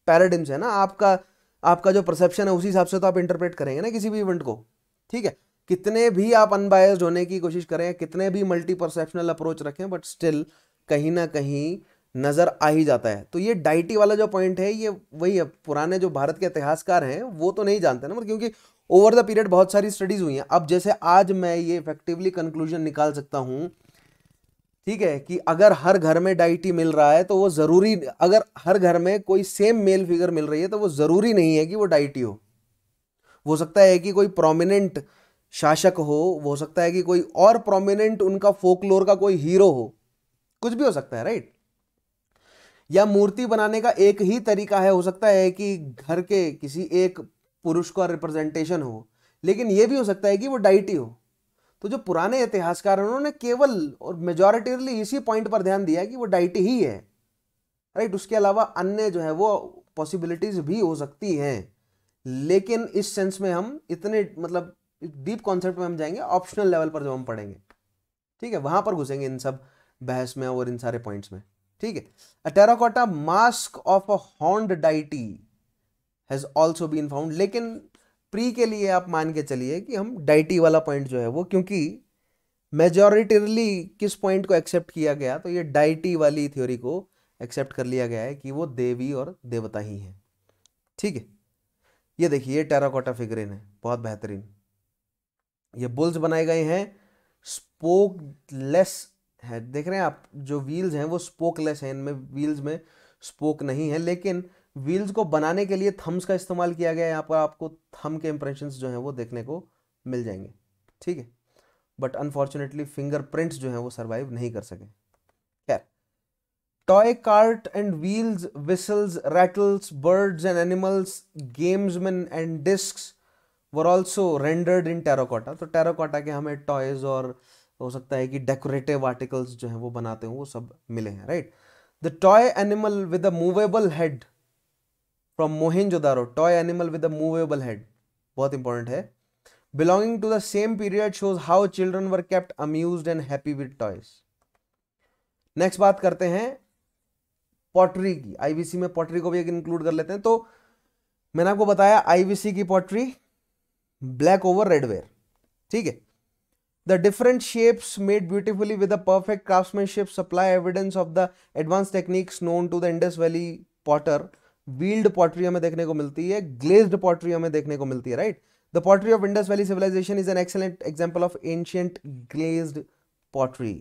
पैराडिम से ना, आपका आपका जो परसेप्शन है, उसी हिसाब से तो आप इंटरप्रेट करेंगे ना किसी भी इवेंट को, ठीक है? कितने भी आप अनबायस्ड होने की कोशिश करें, कितने भी मल्टी परसेप्शनल अप्रोच रखें बट स्टिल कहीं ना कहीं नज़र आ ही जाता है। तो ये डाइटी वाला जो पॉइंट है, ये वही है, पुराने जो भारत के इतिहासकार हैं, वो तो नहीं जानते ना मतलब क्योंकि ओवर द पीरियड बहुत सारी स्टडीज़ हुई हैं। अब जैसे आज मैं ये इफेक्टिवली कंक्लूजन निकाल सकता हूँ, ठीक है, कि अगर हर घर में डाइटी मिल रहा है तो वो ज़रूरी, अगर हर घर में कोई सेम मेल फिगर मिल रही है तो वो ज़रूरी नहीं है कि वो डाइटी हो हो। सकता है कि कोई प्रोमिनेंट शासक हो हो सकता है कि कोई और प्रोमिनेंट उनका फोकलोर का कोई हीरो हो। कुछ भी हो सकता है राइट या मूर्ति बनाने का एक ही तरीका है, हो सकता है कि घर के किसी एक पुरुष का रिप्रेजेंटेशन हो, लेकिन यह भी हो सकता है कि वो डाइटी हो। तो जो पुराने इतिहासकार हैं, उन्होंने केवल और मेजोरिटीली इसी पॉइंट पर ध्यान दिया कि वो डाइटी ही है। राइट उसके अलावा अन्य जो है, वो पॉसिबिलिटीज भी हो सकती हैं। लेकिन इस सेंस में हम इतने मतलब डीप कॉन्सेप्ट में हम जाएँगे ऑप्शनल लेवल पर जब हम पढ़ेंगे। ठीक है? वहाँ पर घुसेंगे इन सब बहस में और इन सारे पॉइंट्स में। ठीक है? A terracotta mask of a horned deity has also been found लेकिन प्री के लिए आप मान के चलिए कि हम डाइटी वाला पॉइंट जो है वो, क्योंकि मेजोरिटरली किस पॉइंट को एक्सेप्ट किया गया तो ये डाइटी वाली थ्योरी को एक्सेप्ट कर लिया गया है कि वो देवी और देवता ही हैं। ठीक है? ये देखिए, ये टेराकोटा फिगरिन है, बहुत बेहतरीन। ये बुल्स बनाए गए हैं स्पोकलेस है। देख रहे हैं आप, जो व्हील्स हैं वो स्पोकलेस हैं, इनमें व्हील्स में स्पोक नहीं है, लेकिन व्हील्स को बनाने के लिए थम्स का इस्तेमाल किया गया है, यहाँ पर आपको थम के इंप्रेशन जो हैं वो देखने को मिल जाएँगे। ठीक है? बट अनफॉर्चुनेटली फिंगरप्रिंट्स जो हैं वो सर्वाइव नहीं कर सके। खैर toy cart and wheels whistles rattles birds and animals gamesmen and disc were also rendered in terracotta तो टेराकोटा के हमें टॉयज और हो सकता है कि डेकोरेटिव आर्टिकल्स जो हैं वो बनाते हैं वो सब मिले हैं right the toy animal with a movable head from Mohenjodaro toy animal with a movable head बहुत इंपॉर्टेंट है। Belonging to the same period shows how children were kept amuse and happy with toys next बात करते हैं पॉटरी की। आईवीसी में पॉटरी को भी एक इंक्लूड कर लेते हैं। तो मैंने आपको बताया आईवीसी की pottery black over red ware ठीक है? The different shapes made beautifully with a perfect craftsmanship supply evidence of the advance techniques known to the Indus valley potter wheeled pottery हमें देखने को मिलती है ग्लेज्ड पॉटरी हमें देखने को मिलती है right the pottery of Indus valley civilization is an excellent example of ancient glazed pottery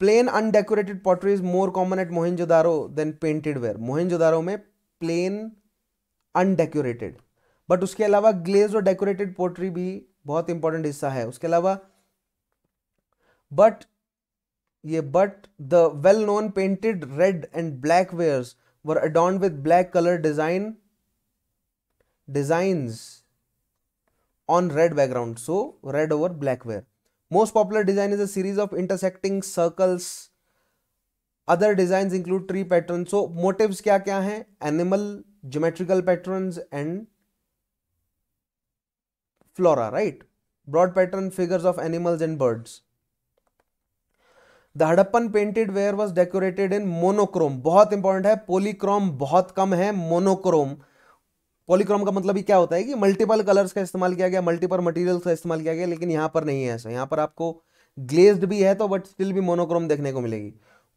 plain undecorated pottery is more common at Mohenjodaro than painted ware Mohenjodaro में प्लेन अनडेकोरेटेड बट उसके अलावा ग्लेज और डेकोरेटेड पोट्री भी बहुत इंपॉर्टेंट हिस्सा है। उसके अलावा बट ये but the well known painted red and black wares were adorned with black color design designs on red background. So red over black ware most popular design is a series of intersecting circles. Other designs include tree patterns. So motifs kya kya hain? Animal geometrical patterns and flora right? Broad pattern figures of animals and birds. The Harappan painted ware was decorated in monochrome बहुत इंपॉर्टेंट है। पोलीक्रोम बहुत कम है। मोनोक्रोम पॉलीक्रोम का मतलब ही क्या होता है कि मल्टीपल कलर्स का इस्तेमाल किया गया मल्टीपल मटेरियल्स का इस्तेमाल किया गया, लेकिन यहाँ पर नहीं है ऐसा। यहाँ पर आपको ग्लेज्ड भी है तो बट स्टिल भी मोनोक्रोम देखने को मिलेगी।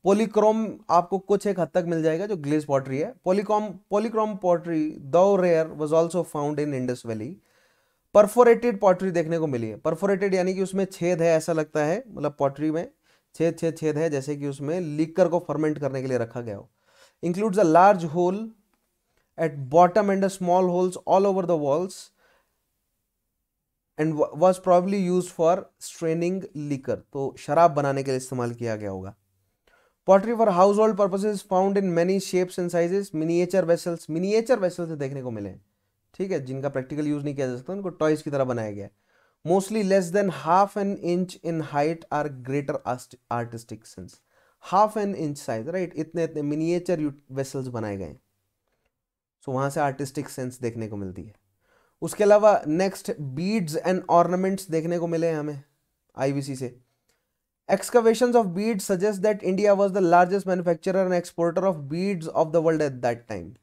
पॉलीक्रोम आपको कुछ एक हद तक मिल जाएगा जो ग्लेज पॉटरी है। Polychrome polychrome pottery though rare was also found in Indus valley perforated pottery देखने को मिली है। परफोरेटेड यानी कि उसमें छेद है ऐसा लगता है मतलब पॉटरी में। छेद छेद छेद है, जैसे कि उसमें लीकर को फर्मेंट करने के लिए रखा गया हो। Includes a large hole at bottom and small holes all over the walls and was probably used for straining liquor. तो शराब बनाने के लिए इस्तेमाल किया गया होगा। Pottery for household purposes found in many shapes and sizes miniature vessels miniature vessels देखने को मिले ठीक है, जिनका प्रैक्टिकल यूज़ नहीं किया जा सकता, उनको टॉयज की तरह बनाया गया mostly less than half an inch in height are greater artistic sense half an inch size right इतने इतने मिनिएचर वेसल्स बनाए गए सो वहाँ से आर्टिस्टिक सेंस देखने को मिलती है। उसके अलावा नेक्स्ट बीड्स एंड ऑर्नामेंट्स देखने को मिले हमें आईवीसी से। Excavation of bead suggest that India was the largest manufacturer and exporter of beads of the world at that time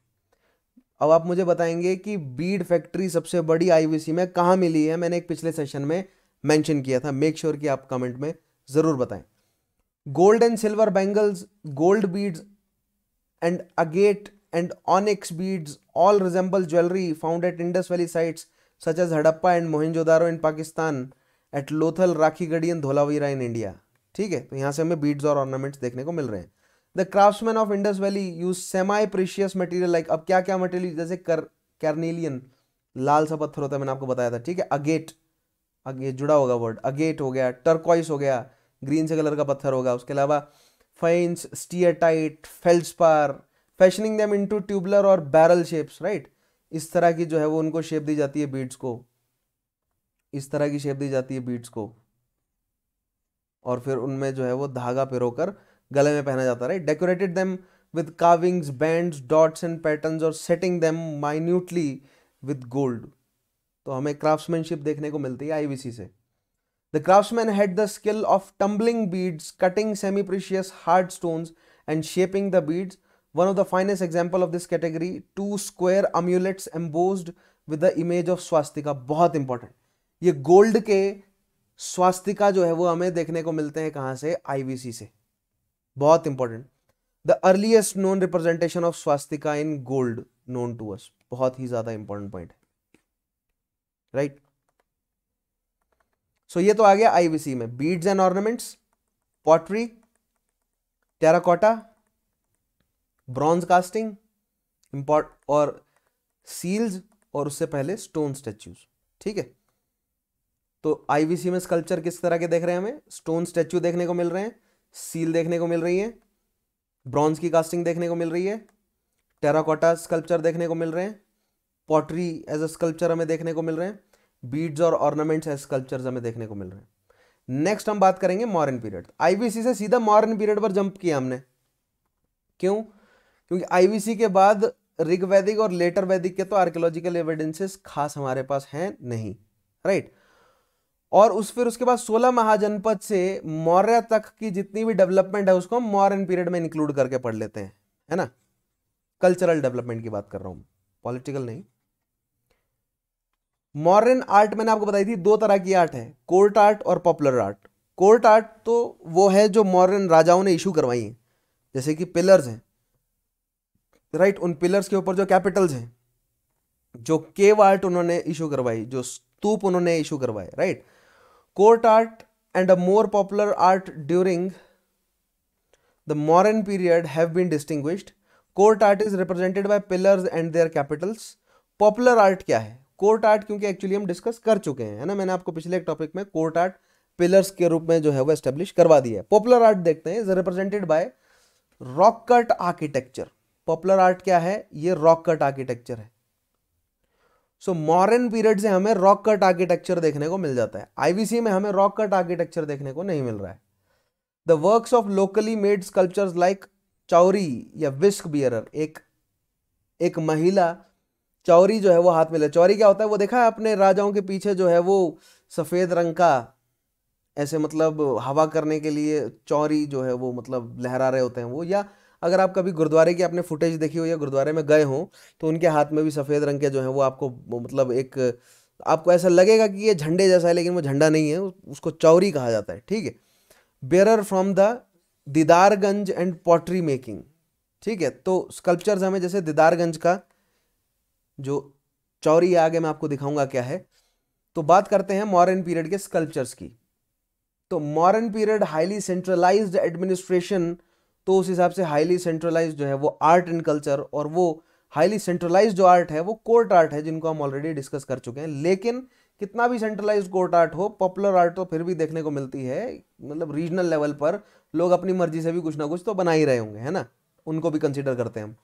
अब आप मुझे बताएँगे कि बीड फैक्ट्री सबसे बड़ी आईवीसी में कहाँ मिली है? मैंने एक पिछले सेशन में मेंशन किया था। मेक श्योर sure कि आप कमेंट में ज़रूर बताएँ। Gold and silver bangles gold beads and agate and onyx beads all resemble jewellery found at Indus valley sites such as Harappa and Mohenjodaro in Pakistan at Lothal Rakhi Garhi and Dholavira in India ठीक है? तो यहाँ से हमें बीड्स और ऑर्नामेंट्स देखने को मिल रहे हैं। The craftsman of Indus valley use semi precious material like अब क्या क्या मटेरियल जैसे कर कैरनेलियन लाल सा पत्थर होता है, मैंने आपको बताया था, ठीक है? अगेट अगे जुड़ा होगा वर्ड अगेट हो गया टर्कॉइस हो गया ग्रीन से कलर का पत्थर होगा, उसके अलावा faience steatite feldspar fashioning them into tubular और बैरल शेप्स राइट इस तरह की जो है वो उनको शेप दी जाती है बीड्स को। इस तरह की शेप दी जाती है बीड्स को। और फिर उनमें जो है वो धागा पिरोकर गले में पहना जाता right decorated them with carvings bands dots and patterns और setting them minutely with gold तो हमें क्राफ्ट्समैनशिप देखने को मिलती है आईवीसी से the craftsman had the skill of tumbling beads cutting semi precious hard stones and shaping the beads one of the finest example of this category two square amulets embossed with the image of swastika बहुत इंपॉर्टेंट ये गोल्ड के स्वास्तिका जो है, वो हमें देखने को मिलते हैं कहाँ से? आईवीसी से। बहुत important the earliest known representation of swastika in gold known to us बहुत ही ज़्यादा इंपॉर्टेंट पॉइंट है। राइट सो ये तो आ गया आईवीसी में. Beads and ornaments pottery terracotta bronze casting import और सील्स और उससे पहले स्टोन स्टैच्यूज ठीक है? तो आईवीसी में स्कल्पचर किस तरह के देख रहे हैं हमें? स्टोन स्टैच्यू देखने को मिल रहे हैं। सील देखने को मिल रही है, ब्रॉन्ज की कास्टिंग देखने को मिल रही है, टेराकोटा स्कल्पचर देखने को मिल रहे हैं, पॉटरी एज अ स्कल्पचर हमें देखने को मिल रहे हैं, बीड्स और ऑर्नामेंट्स एज स्कल्पचर्स हमें देखने को मिल रहे हैं। नेक्स्ट हम बात करेंगे मॉडर्न पीरियड। आईवीसी से सीधा मॉडर्न पीरियड पर जंप किया हमने। क्यों? क्योंकि आईवीसी के बाद ऋग्वैदिक और लेटर वैदिक के तो आर्कियोलॉजिकल एविडेंसेस खास हमारे पास हैं नहीं राइट और उस फिर उसके बाद सोलह महाजनपद से मौर्य तक की जितनी भी डेवलपमेंट है उसको हम मॉडर्न पीरियड में इंक्लूड करके पढ़ लेते हैं, है ना? कल्चरल डेवलपमेंट की बात कर रहा हूँ पॉलिटिकल नहीं। मॉडर्न आर्ट मैंने आपको बताई थी, दो तरह की आर्ट है कोर्ट आर्ट और पॉपुलर आर्ट कोर्ट आर्ट तो वो है जो मॉडर्न राजाओं ने इशू करवाई है, जैसे कि पिलर्स हैं। राइट उन पिलर्स के ऊपर जो कैपिटल्स हैं, जो केव आर्ट उन्होंने इशू करवाई, जो स्तूप उन्होंने इशू करवाए right court art and a more popular art during the modern period have been distinguished court art is represented by pillars and their capitals popular art क्या है? कोर्ट आर्ट क्योंकि एक्चुअली हम डिस्कस कर चुके हैं, है ना? मैंने आपको पिछले एक टॉपिक में कोर्ट आर्ट पिलर्स के रूप में जो है वो एस्टेब्लिश करवा दिया है। पॉपुलर आर्ट देखते हैं is represented by rock cut architecture popular art क्या है? ये रॉक कट आर्किटेक्चर है। सो मॉडर्न पीरियड से हमें रॉक कट आर्किटेक्चर देखने को मिल जाता है। आईवीसी में हमें रॉक कट आर्किटेक्चर देखने को नहीं मिल रहा है। The works of locally made sculptures like chauri या विस्क बियरर एक एक महिला चौरी जो है वो हाथ में ले चौरी क्या होता है? वो देखा है अपने राजाओं के पीछे जो है वो सफ़ेद रंग का ऐसे मतलब हवा करने के लिए चौरी जो है वो मतलब लहरा रहे होते हैं वो, या अगर आप कभी गुरुद्वारे की आपने फुटेज देखी हो या गुरुद्वारे में गए हों तो उनके हाथ में भी सफ़ेद रंग के जो है, वो आपको मतलब एक, आपको ऐसा लगेगा कि ये झंडे जैसा है, लेकिन वो झंडा नहीं है उसको चौरी कहा जाता है, ठीक है? Bearer from the Didarganj and pottery making ठीक है? तो स्कल्पचर्स हमें जैसे दीदारगंज का जो चौरी आगे मैं आपको दिखाऊँगा क्या है। तो बात करते हैं मॉडर्न पीरियड के स्कल्पचर्स की। तो modern period highly centralised administration तो उस हिसाब से हाईली सेंट्रलाइज जो है वो आर्ट एंड कल्चर और वो हाईली सेंट्रलाइज जो आर्ट है वो कोर्ट आर्ट है जिनको हम ऑलरेडी डिस्कस कर चुके हैं। लेकिन कितना भी सेंट्रलाइज कोर्ट आर्ट हो पॉपुलर आर्ट तो फिर भी देखने को मिलती है मतलब रीजनल लेवल पर लोग अपनी मर्ज़ी से भी कुछ ना कुछ तो बना ही रहे होंगे, है ना? उनको भी कंसिडर करते हैं हम।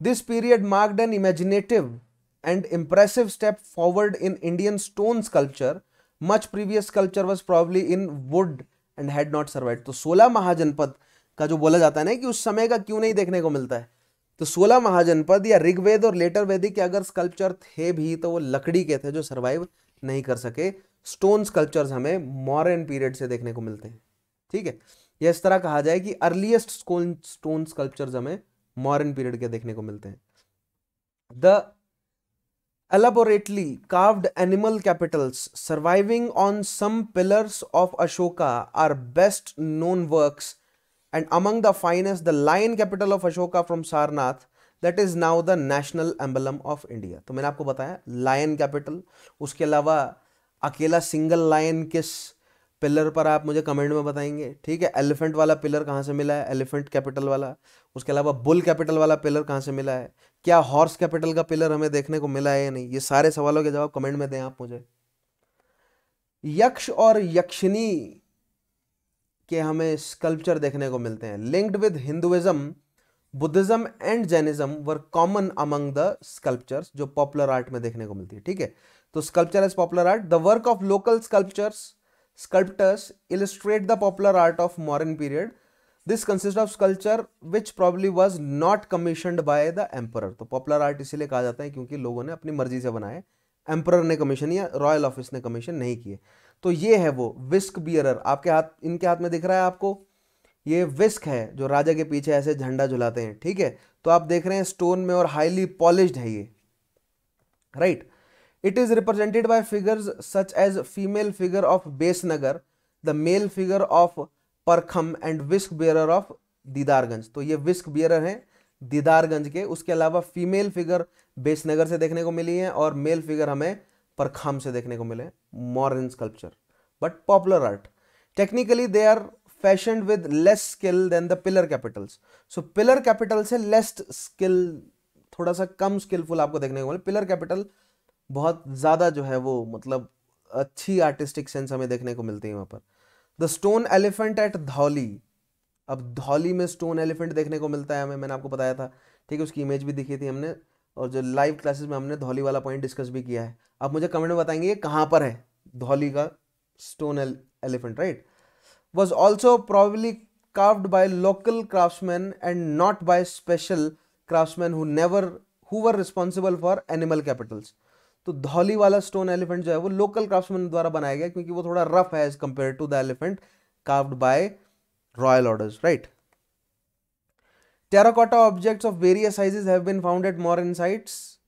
This period marked an imaginative and impressive step forward in Indian stone sculpture much previous culture was probably in wood and had not survive तो सोलह महाजनपद का जो बोला जाता है ना कि उस समय का क्यों नहीं देखने को मिलता है? तो सोलह महाजनपद या ऋग्वेद और लेटर वेदिक के अगर स्कल्पचर थे भी तो वो लकड़ी के थे जो सर्वाइव नहीं कर सके। स्टोन स्कल्पचर्स हमें मॉडर्न पीरियड से देखने को मिलते हैं। ठीक है? यह इस तरह कहा जाए कि अर्लीस्ट स्टोन स्टोन स्कल्पचर्स हमें मॉडर्न पीरियड के देखने को मिलते हैं। The elaborately carved animal capitals surviving on some pillars of Ashoka are best known works and among the finest, the lion capital of Ashoka from Sarnath, that is now the national emblem of India. तो मैंने आपको बताया, lion capital, उसके अलावा अकेला सिंगल लायन किस पिलर पर आप मुझे कमेंट में बताएँगे? ठीक है एलिफेंट वाला पिलर कहाँ से मिला है? एलिफेंट कैपिटल वाला। उसके अलावा बुल कैपिटल वाला पिलर कहाँ से मिला है? क्या हॉर्स कैपिटल का पिलर हमें देखने को मिला है या नहीं? ये सारे सवालों के जवाब कमेंट में दें आप मुझे। यक्ष और यक्षिनी के हमें स्कल्पचर देखने को मिलते हैं। Linked with Hinduism Buddhism and Jainism were common among the sculptures जो पॉपुलर आर्ट में देखने को मिलती है, ठीक है? तो sculpture is popular art the work of local sculptures sculptors illustrate the popular art of modern period this consist of sculpture which probably was not commissioned by the emperor तो पॉपुलर आर्ट इसीलिए कहा जाता है क्योंकि लोगों ने अपनी मर्ज़ी से बनाए। एम्पर ने कमीशन या रॉयल ऑफ़िस ने कमीशन नहीं किए। तो ये है वो विस्क बियरर आपके हाथ, इनके हाथ में दिख रहा है आपको? ये विस्क है, जो राजा के पीछे ऐसे झंडा झुलाते हैं, ठीक है? तो आप देख रहे हैं स्टोन में और हाईली पॉलिश्ड है ये right it is represented by figures such as female figure of Besnagar the male figure of Parkham and whisk bearer of Didarganj तो ये विस्क बियरर हैं दीदारगंज के। उसके अलावा फीमेल फिगर बेसनगर से देखने को मिली है और मेल फिगर हमें पर खाम से देखने को मिले modern sculpture but popular art technically they are fashion with less skill than the pillar capitals so pillar capital से लेस स्किल थोड़ा सा कम स्किलफुल आपको देखने को मिले। पिलर कैपिटल बहुत ज़्यादा जो है वो मतलब अच्छी आर्टिस्टिक सेंस हमें देखने को मिलती है वहाँ पर। The stone elephant at Dhauli अब धौली में स्टोन एलिफेंट देखने को मिलता है हमें, मैंने आपको बताया था। ठीक है, उसकी इमेज भी दिखी थी हमने। और जो लाइव क्लासेस में हमने धौली वाला पॉइंट डिस्कस भी किया है। आप मुझे कमेंट में बताएँगे ये कहाँ पर है? धौली का stone elephant right was also probably carved by local craftsmen and not by special craftsmen who never, who were responsible for animal capitals. तो धौली वाला स्टोन एलिफेंट जो है वो लोकल क्राफ्ट्समैन द्वारा बनाया गया क्योंकि वो थोड़ा रफ है as compare to the elephant carved by royal orders right Terracotta objects of various sizes have been found at modern sites.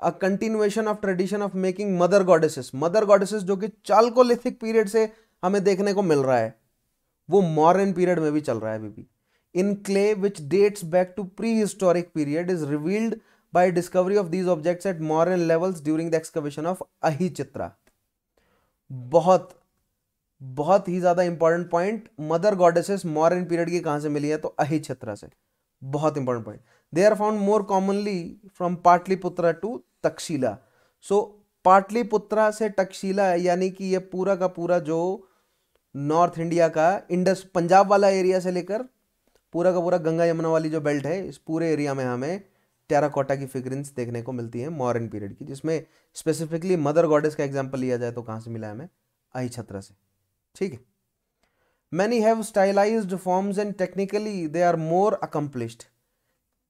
A continuation of tradition of making mother goddesses. Mother goddesses जो कि चालकोलिथिक पीरियड से हमें देखने को मिल रहा है वो मॉडर्न पीरियड में भी चल रहा है अभी भी in clay which dates back to prehistoric period is revealed by discovery of these objects at modern levels during the excavation of Chitra बहुत बहुत ही ज़्यादा important point mother goddesses modern period की कहाँ से मिली है तो अही चित्रा से बहुत important point they are found more commonly from Pataliputra to Takshashila so Pataliputra से तक्षशिला यानी कि ये पूरा का पूरा जो नॉर्थ इंडिया का इंडस पंजाब वाला एरिया से लेकर पूरा का पूरा गंगा यमुना वाली जो बेल्ट है, इस पूरे एरिया में हमें टेराकोटा की फिगरिंग्स देखने को मिलती हैं मॉडर्न पीरियड की, जिसमें स्पेसिफिकली मदर गॉडेस का एग्ज़ाम्पल लिया जाए तो कहाँ से मिला है हमें? आई छत्र से। ठीक है? Many have stylized forms and technically they are more accomplished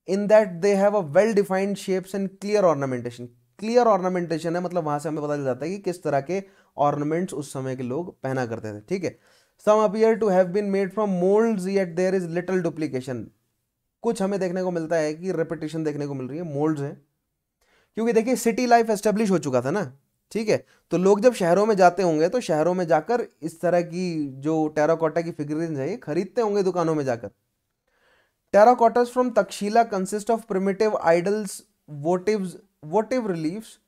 in that they have a well defined shapes and clear ornamentation clear ornamentation है मतलब वहाँ से हमें पता चल जाता है कि किस तरह के ऑर्नामेंट्स उस समय के लोग पहना करते थे, ठीक है? Some appear to have been made from moulds yet there is little duplication कुछ हमें देखने को मिलता है कि रेपिटेशन देखने को मिल रही है मोल्ड्स हैं। क्योंकि देखिए सिटी लाइफ एस्टेब्लिश हो चुका था ना। ठीक है? तो लोग जब शहरों में जाते होंगे तो शहरों में जाकर इस तरह की जो टेराकोटा की फिगरिंग है, ये खरीदते होंगे दुकानों में जाकर। Terracottas from Takshashila consist of primitive idols, votives, votive reliefs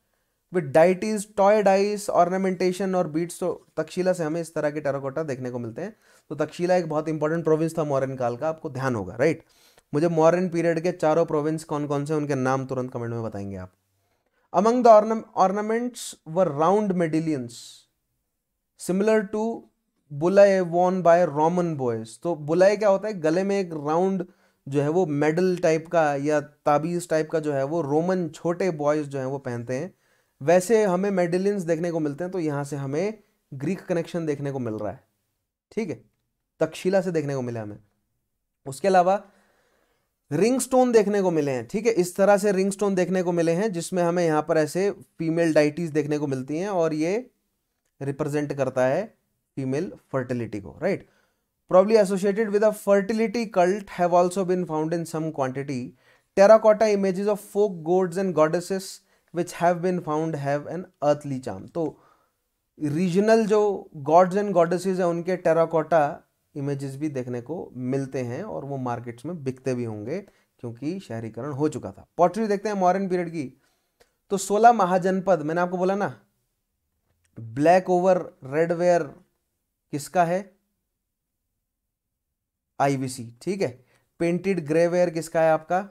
with deities, toy dice, ornamentation और बीट्स। तो तक्षशिला से हमें इस तरह के टेराकोटा देखने को मिलते हैं। तो तक्षशिला एक बहुत इंपॉर्टेंट प्रोविंस था मॉरन काल का, आपको ध्यान होगा राइट मुझे मॉरन पीरियड के चारों प्रोविंस कौन कौन से उनके नाम तुरंत कमेंट में बताएँगे आप। Among the ornaments were round medallions similar to bullae worn by Roman boys तो बुलाए क्या होता है? गले में एक राउंड जो है वो मेडल टाइप का या ताबीज टाइप का जो है वो रोमन छोटे बॉयज़ जो है वो पहनते हैं। वैसे हमें मेडलियंस देखने को मिलते हैं तो यहाँ से हमें ग्रीक कनेक्शन देखने को मिल रहा है। ठीक है? तक्षशिला से देखने को मिला हमें। उसके अलावा रिंग स्टोन देखने को मिले हैं, ठीक है? इस तरह से रिंग स्टोन देखने को मिले हैं, जिसमें हमें यहाँ पर ऐसे फीमेल डाइटीज देखने को मिलती हैं और ये रिप्रेजेंट करता है फीमेल फर्टिलिटी को, right? Probably associated with a fertility cult have also been found in some quantity terracotta images of folk gods and goddesses which have been found have an earthly charm तो रीजनल जो गॉड्स एंड गॉडेसेस है, उनके टेराकोटा इमेजेस भी देखने को मिलते हैं और वो मार्केट्स में बिकते भी होंगे क्योंकि शहरीकरण हो चुका था। पॉटरी देखते हैं मॉडर्न पीरियड की। तो 16 महाजनपद, मैंने आपको बोला ना ब्लैक ओवर रेड वेयर किसका है? आईवीसी ठीक है। पेंटेड ग्रे वेयर किसका है आपका?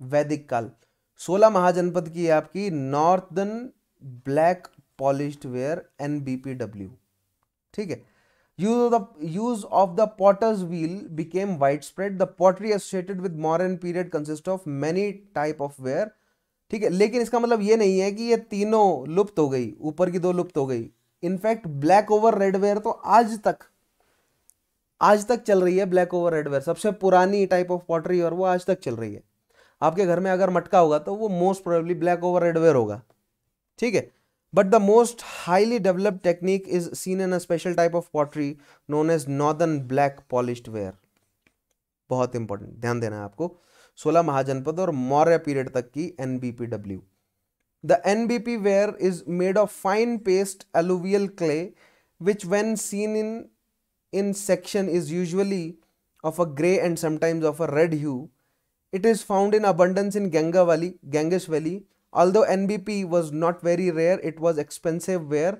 वैदिक काल। 16 महाजनपद की है आपकी northern black polished ware NBPW ठीक है। Use of the, use of the potter's wheel became widespread. The pottery associated with modern period consists of many type of wear. ठीक है, लेकिन इसका मतलब ये नहीं है कि ये तीनों लुप्त हो गई, ऊपर की दो लुप्त हो गई। In fact black over red ware तो आज तक आज तक चल रही है ब्लैक ओवर रेड वेयर सबसे पुरानी टाइप ऑफ़ पॉटरी और वो आज तक चल रही है। आपके घर में अगर मटका होगा तो वो most probably black over red ware होगा। ठीक है? But the most highly developed technique is seen in a special type of pottery known as northern black polished ware. बहुत इंपॉर्टेंट ध्यान देना है आपको 16 महाजनपद और मौर्य पीरियड तक की NBPW the NBP ware is made of fine paste alluvial clay which when seen in in section is usually of a gray and sometimes of a red hue it is found in abundance in ganga valley ganges valley although nbp was not very rare it was expensive ware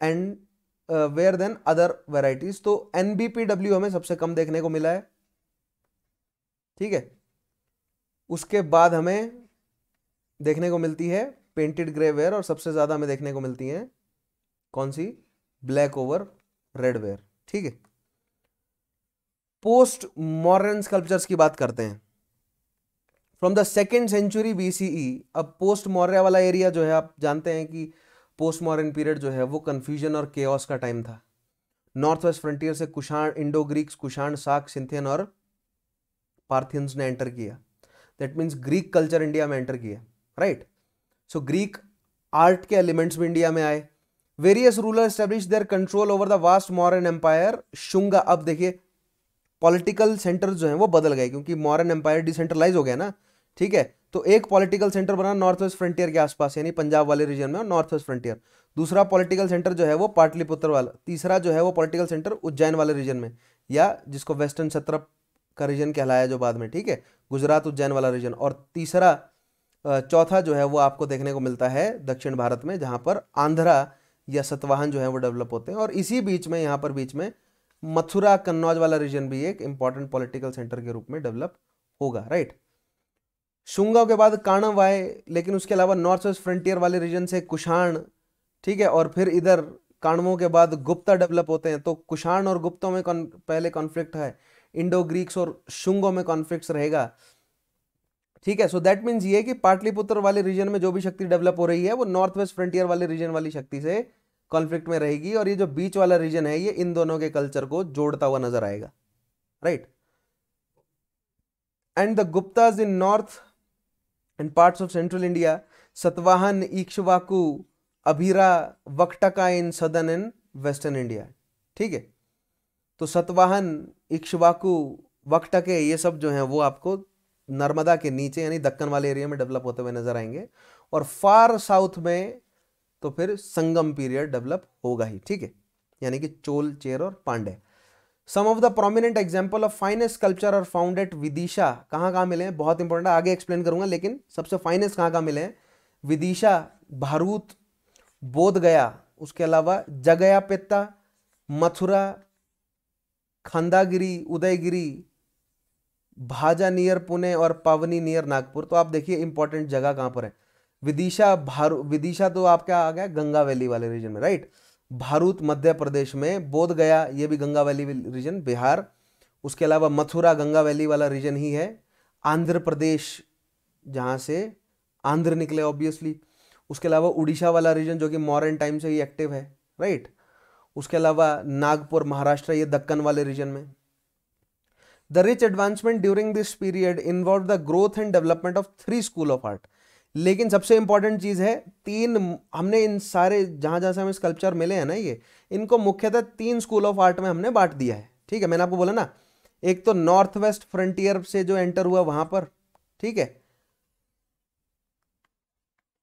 and uh, ware than other varieties. तो nbpw हमें सबसे कम देखने को मिला है। ठीक है? उसके बाद हमें देखने को मिलती है पेंटेड ग्रे वेयर और सबसे ज़्यादा हमें देखने को मिलती है कौन सी? ब्लैक ओवर रेड वेयर ठीक है? पोस्ट मॉडर्न स्कल्पचर्स की बात करते हैं। From the second century BCE अब पोस्ट मौर्य वाला एरिया जो है, आप जानते हैं कि पोस्ट मॉडर्न पीरियड जो है, वो कन्फ्यूज़न और केओस का टाइम था। नॉर्थ वेस्ट फ्रंटियर से कुशाण इंडो ग्रीक्स कुशाण साक सिंथियन और पार्थियंस ने एंटर किया। That means Greek culture India में एंटर किया राइट सो ग्रीक आर्ट के एलिमेंट्स भी इंडिया में आए। Various ruler establish their control over the vast Mauryan empire Shunga अब देखिए पॉलिटिकल सेंटर जो है, वो बदल गए, क्योंकि मॉरन एम्पायर डिसेंट्रलाइज हो गया ना। ठीक है? तो एक पॉलिटिकल सेंटर बना नॉर्थ वेस्ट फ्रंटियर के आसपास, यानी पंजाब वाले रीजन में और नॉर्थ वेस्ट फ्रंटियर दूसरा पॉलिटिकल सेंटर जो है वो पाटलिपुत्र वाला, तीसरा जो है वो पॉलिटिकल सेंटर उज्जैन वाले रीजन में, या जिसको वेस्टर्न छत्रप का रीजन कहलाया जो बाद में, ठीक है? गुजरात उज्जैन वाला रीजन और तीसरा चौथा जो है वो आपको देखने को मिलता है दक्षिण भारत में, जहाँ पर आंध्रा या सतवाहन जो है वो डेवलप होते हैं। और इसी बीच में, यहाँ पर बीच में मथुरा कन्नौज वाला रीजन भी एक इंपॉर्टेंट पॉलिटिकल सेंटर के रूप में डेवलप होगा राइट शुंगा के बाद काणव आए लेकिन उसके अलावा नॉर्थ वेस्ट फ्रंटियर वाले रीजन से कुशाण ठीक है और फिर इधर काणवों के बाद गुप्ता डेवलप होते हैं। तो कुषाण और गुप्तों में कौन, पहले कॉन्फ्लिक्ट है इंडो ग्रीक्स और शुंगों में कॉन्फ्लिक्ट रहेगा। ठीक है सो दैट मीन्स ये कि पाटलिपुत्र वाले रीजन में जो भी शक्ति डेवलप हो रही है वो नॉर्थ वेस्ट फ्रंटियर वाले रीजन वाली शक्ति से कॉन्फ्लिक्ट में रहेगी और ये जो बीच वाला रीजन है ये इन दोनों के कल्चर को जोड़ता हुआ नज़र आएगा। Right and the Guptas in north and parts of central India Satavahana Ikshvaku Abhira Vakataka in southern and western India ठीक है? तो सतवाहन इक्शवाकु वक्टके ये सब जो हैं, वो आपको नर्मदा के नीचे, यानी दक्कन वाले एरिया में डेवलप होते हुए नज़र आएँगे। और फार साउथ में तो फिर संगम पीरियड डेवलप होगा ही, ठीक है? यानी कि चोल, चेर और Pandya. Some of the prominent example of finest culture are found at Vidisha कहाँ कहाँ मिले हैं? बहुत इंपॉर्टेंट है, आगे एक्सप्लेन करूँगा, लेकिन सबसे फाइनेस्ट कहाँ कहाँ मिले हैं? विदिशा भारूत बोध गया उसके अलावा जगया पित्ता मथुरा खंदागिरी उदयगिरी भाजा नियर पुणे और पावनी नियर नागपुर तो आप देखिए इंपॉर्टेंट जगह कहाँ पर है। विदिशा भारू विदिशा तो आपका आ गया गंगा वैली वाले रीजन में राइट भारूत मध्य प्रदेश में बोध गया ये भी गंगा वैली रीजन बिहार। उसके अलावा मथुरा, गंगा वैली वाला रीजन ही है। आंध्र प्रदेश, जहाँ से आंध्र निकले ऑब्वियसली उसके अलावा उड़ीसा वाला रीजन जो कि मॉडर्न टाइम से ही एक्टिव है राइट उसके अलावा नागपुर, महाराष्ट्र, ये दक्कन वाले रीजन में। The rich advancement during this period involve the growth and development of three school of art लेकिन सबसे इंपॉर्टेंट चीज़ है, तीन हमने इन सारे, जहाँ जहाँ से हमें स्कल्पचर मिले हैं ना ये, इनको मुख्यतः तीन स्कूल ऑफ़ आर्ट में हमने बांट दिया है। ठीक है, मैंने आपको बोला ना, एक तो नॉर्थ वेस्ट फ्रंटियर से जो एंटर हुआ वहाँ पर, ठीक है?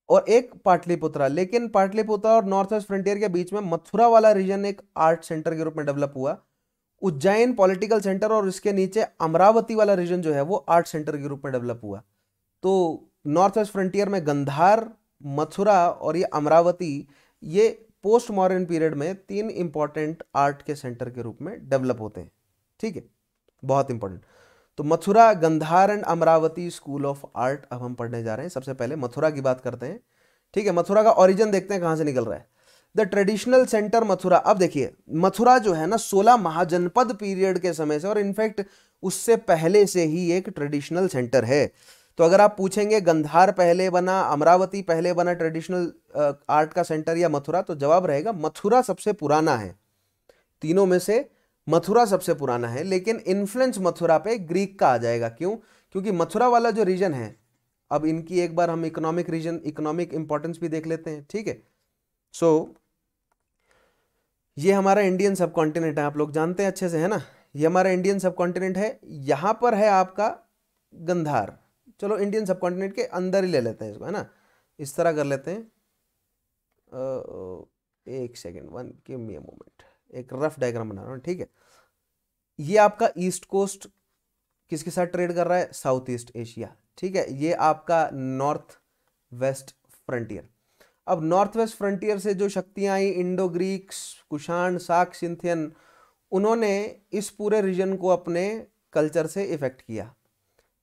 और एक पाटलिपुत्रा, लेकिन पाटलिपुत्रा और नॉर्थ वेस्ट फ्रंटियर के बीच में मथुरा वाला रीजन एक आर्ट सेंटर के रूप में डेवलप हुआ। उज्जैन पॉलिटिकल सेंटर और इसके नीचे अमरावती वाला रीजन जो है, वो आर्ट सेंटर के रूप में डेवलप हुआ। तो नॉर्थ वेस्ट फ्रंटियर में गंधार, मथुरा और ये अमरावती, ये पोस्ट मॉडर्न पीरियड में तीन इंपॉर्टेंट आर्ट के सेंटर के रूप में डेवलप होते हैं। ठीक है? बहुत इंपॉर्टेंट तो Mathura, Gandhara and Amaravati school of art अब हम पढ़ने जा रहे हैं। सबसे पहले मथुरा की बात करते हैं। ठीक है? मथुरा का ओरिजिन देखते हैं कहाँ से निकल रहा है। The traditional centre Mathura. अब देखिए, मथुरा जो है ना, सोलह महाजनपद पीरियड के समय से और इनफैक्ट उससे पहले से ही एक ट्रेडिशनल सेंटर है। तो अगर आप पूछेंगे गंधार पहले बना, अमरावती पहले बना ट्रेडिशनल आर्ट का सेंटर या मथुरा तो जवाब रहेगा मथुरा सबसे पुराना है। तीनों में से मथुरा सबसे पुराना है, लेकिन इन्फ्लुएंस मथुरा पे ग्रीक का आ जाएगा। क्यों? क्योंकि मथुरा वाला जो रीजन है, अब इनकी एक बार हम इकोनॉमिक रीजन इकोनॉमिक इंपॉर्टेंस भी देख लेते हैं, ठीक है? सो ये हमारा इंडियन सब है, आप लोग जानते हैं अच्छे से, है ना? ये हमारा इंडियन सब है, यहाँ पर है आपका गंधार। चलो इंडियन सब कॉन्टिनेंट के अंदर ही ले लेते हैं इसको, है ना? इस तरह कर लेते हैं। एक second one give me moment एक रफ डायग्राम बना रहा हूँ, ठीक है? ये आपका ईस्ट कोस्ट किसके साथ ट्रेड कर रहा है? साउथ ईस्ट एशिया ठीक है? ये आपका नॉर्थ वेस्ट फ्रंटियर अब नॉर्थ वेस्ट फ्रंटियर से जो शक्तियाँ आई इंडो ग्रीक्स कुषाण साक सिंथियन उन्होंने इस पूरे रीजन को अपने कल्चर से इफ़ेक्ट किया।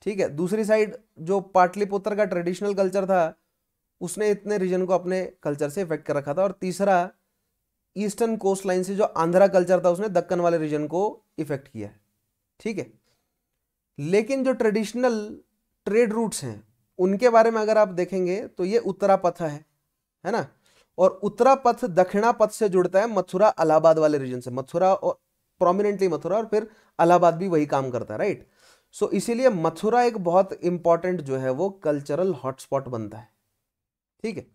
ठीक है, दूसरी साइड जो पाटलिपुत्र का ट्रेडिशनल कल्चर था, उसने इतने रीजन को अपने कल्चर से इफ़ेक्ट कर रखा था और तीसरा ईस्टर्न कोस्ट लाइन से जो आंध्रा कल्चर था, उसने दक्कन वाले रीजन को इफ़ेक्ट किया है, ठीक है। लेकिन जो ट्रेडिशनल ट्रेड रूट्स हैं, उनके बारे में अगर आप देखेंगे तो ये उत्तरा पथ है है ना? और उत्तरा पथ दक्षिणा पथ से जुड़ता है मथुरा अलाहाबाद वाले रीजन से, मथुरा और प्रोमिनेंटली मथुरा और फिर अलाहाबाद भी वही काम करता है राइट सो इसीलिए मथुरा एक बहुत इंपॉर्टेंट जो है वो कल्चरल हॉटस्पॉट बनता है। ठीक है?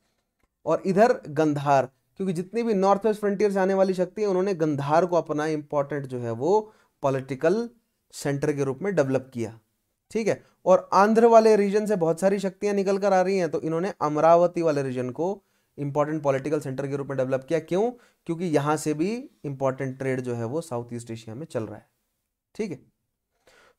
और इधर गंधार क्योंकि जितनी भी नॉर्थ वेस्ट फ्रंटियर से आने वाली शक्ति है, उन्होंने गंधार को अपना इंपॉर्टेंट जो है वो पॉलिटिकल सेंटर के रूप में डेवलप किया। ठीक है? और आंध्र वाले रीजन से बहुत सारी शक्तियाँ निकल कर आ रही हैं तो इन्होंने अमरावती वाले रीजन को इंपॉर्टेंट पॉलिटिकल सेंटर के रूप में डेवलप किया। क्यों? क्योंकि यहाँ से भी इंपॉर्टेंट ट्रेड जो है वो साउथ ईस्ट एशिया में चल रहा है। ठीक है?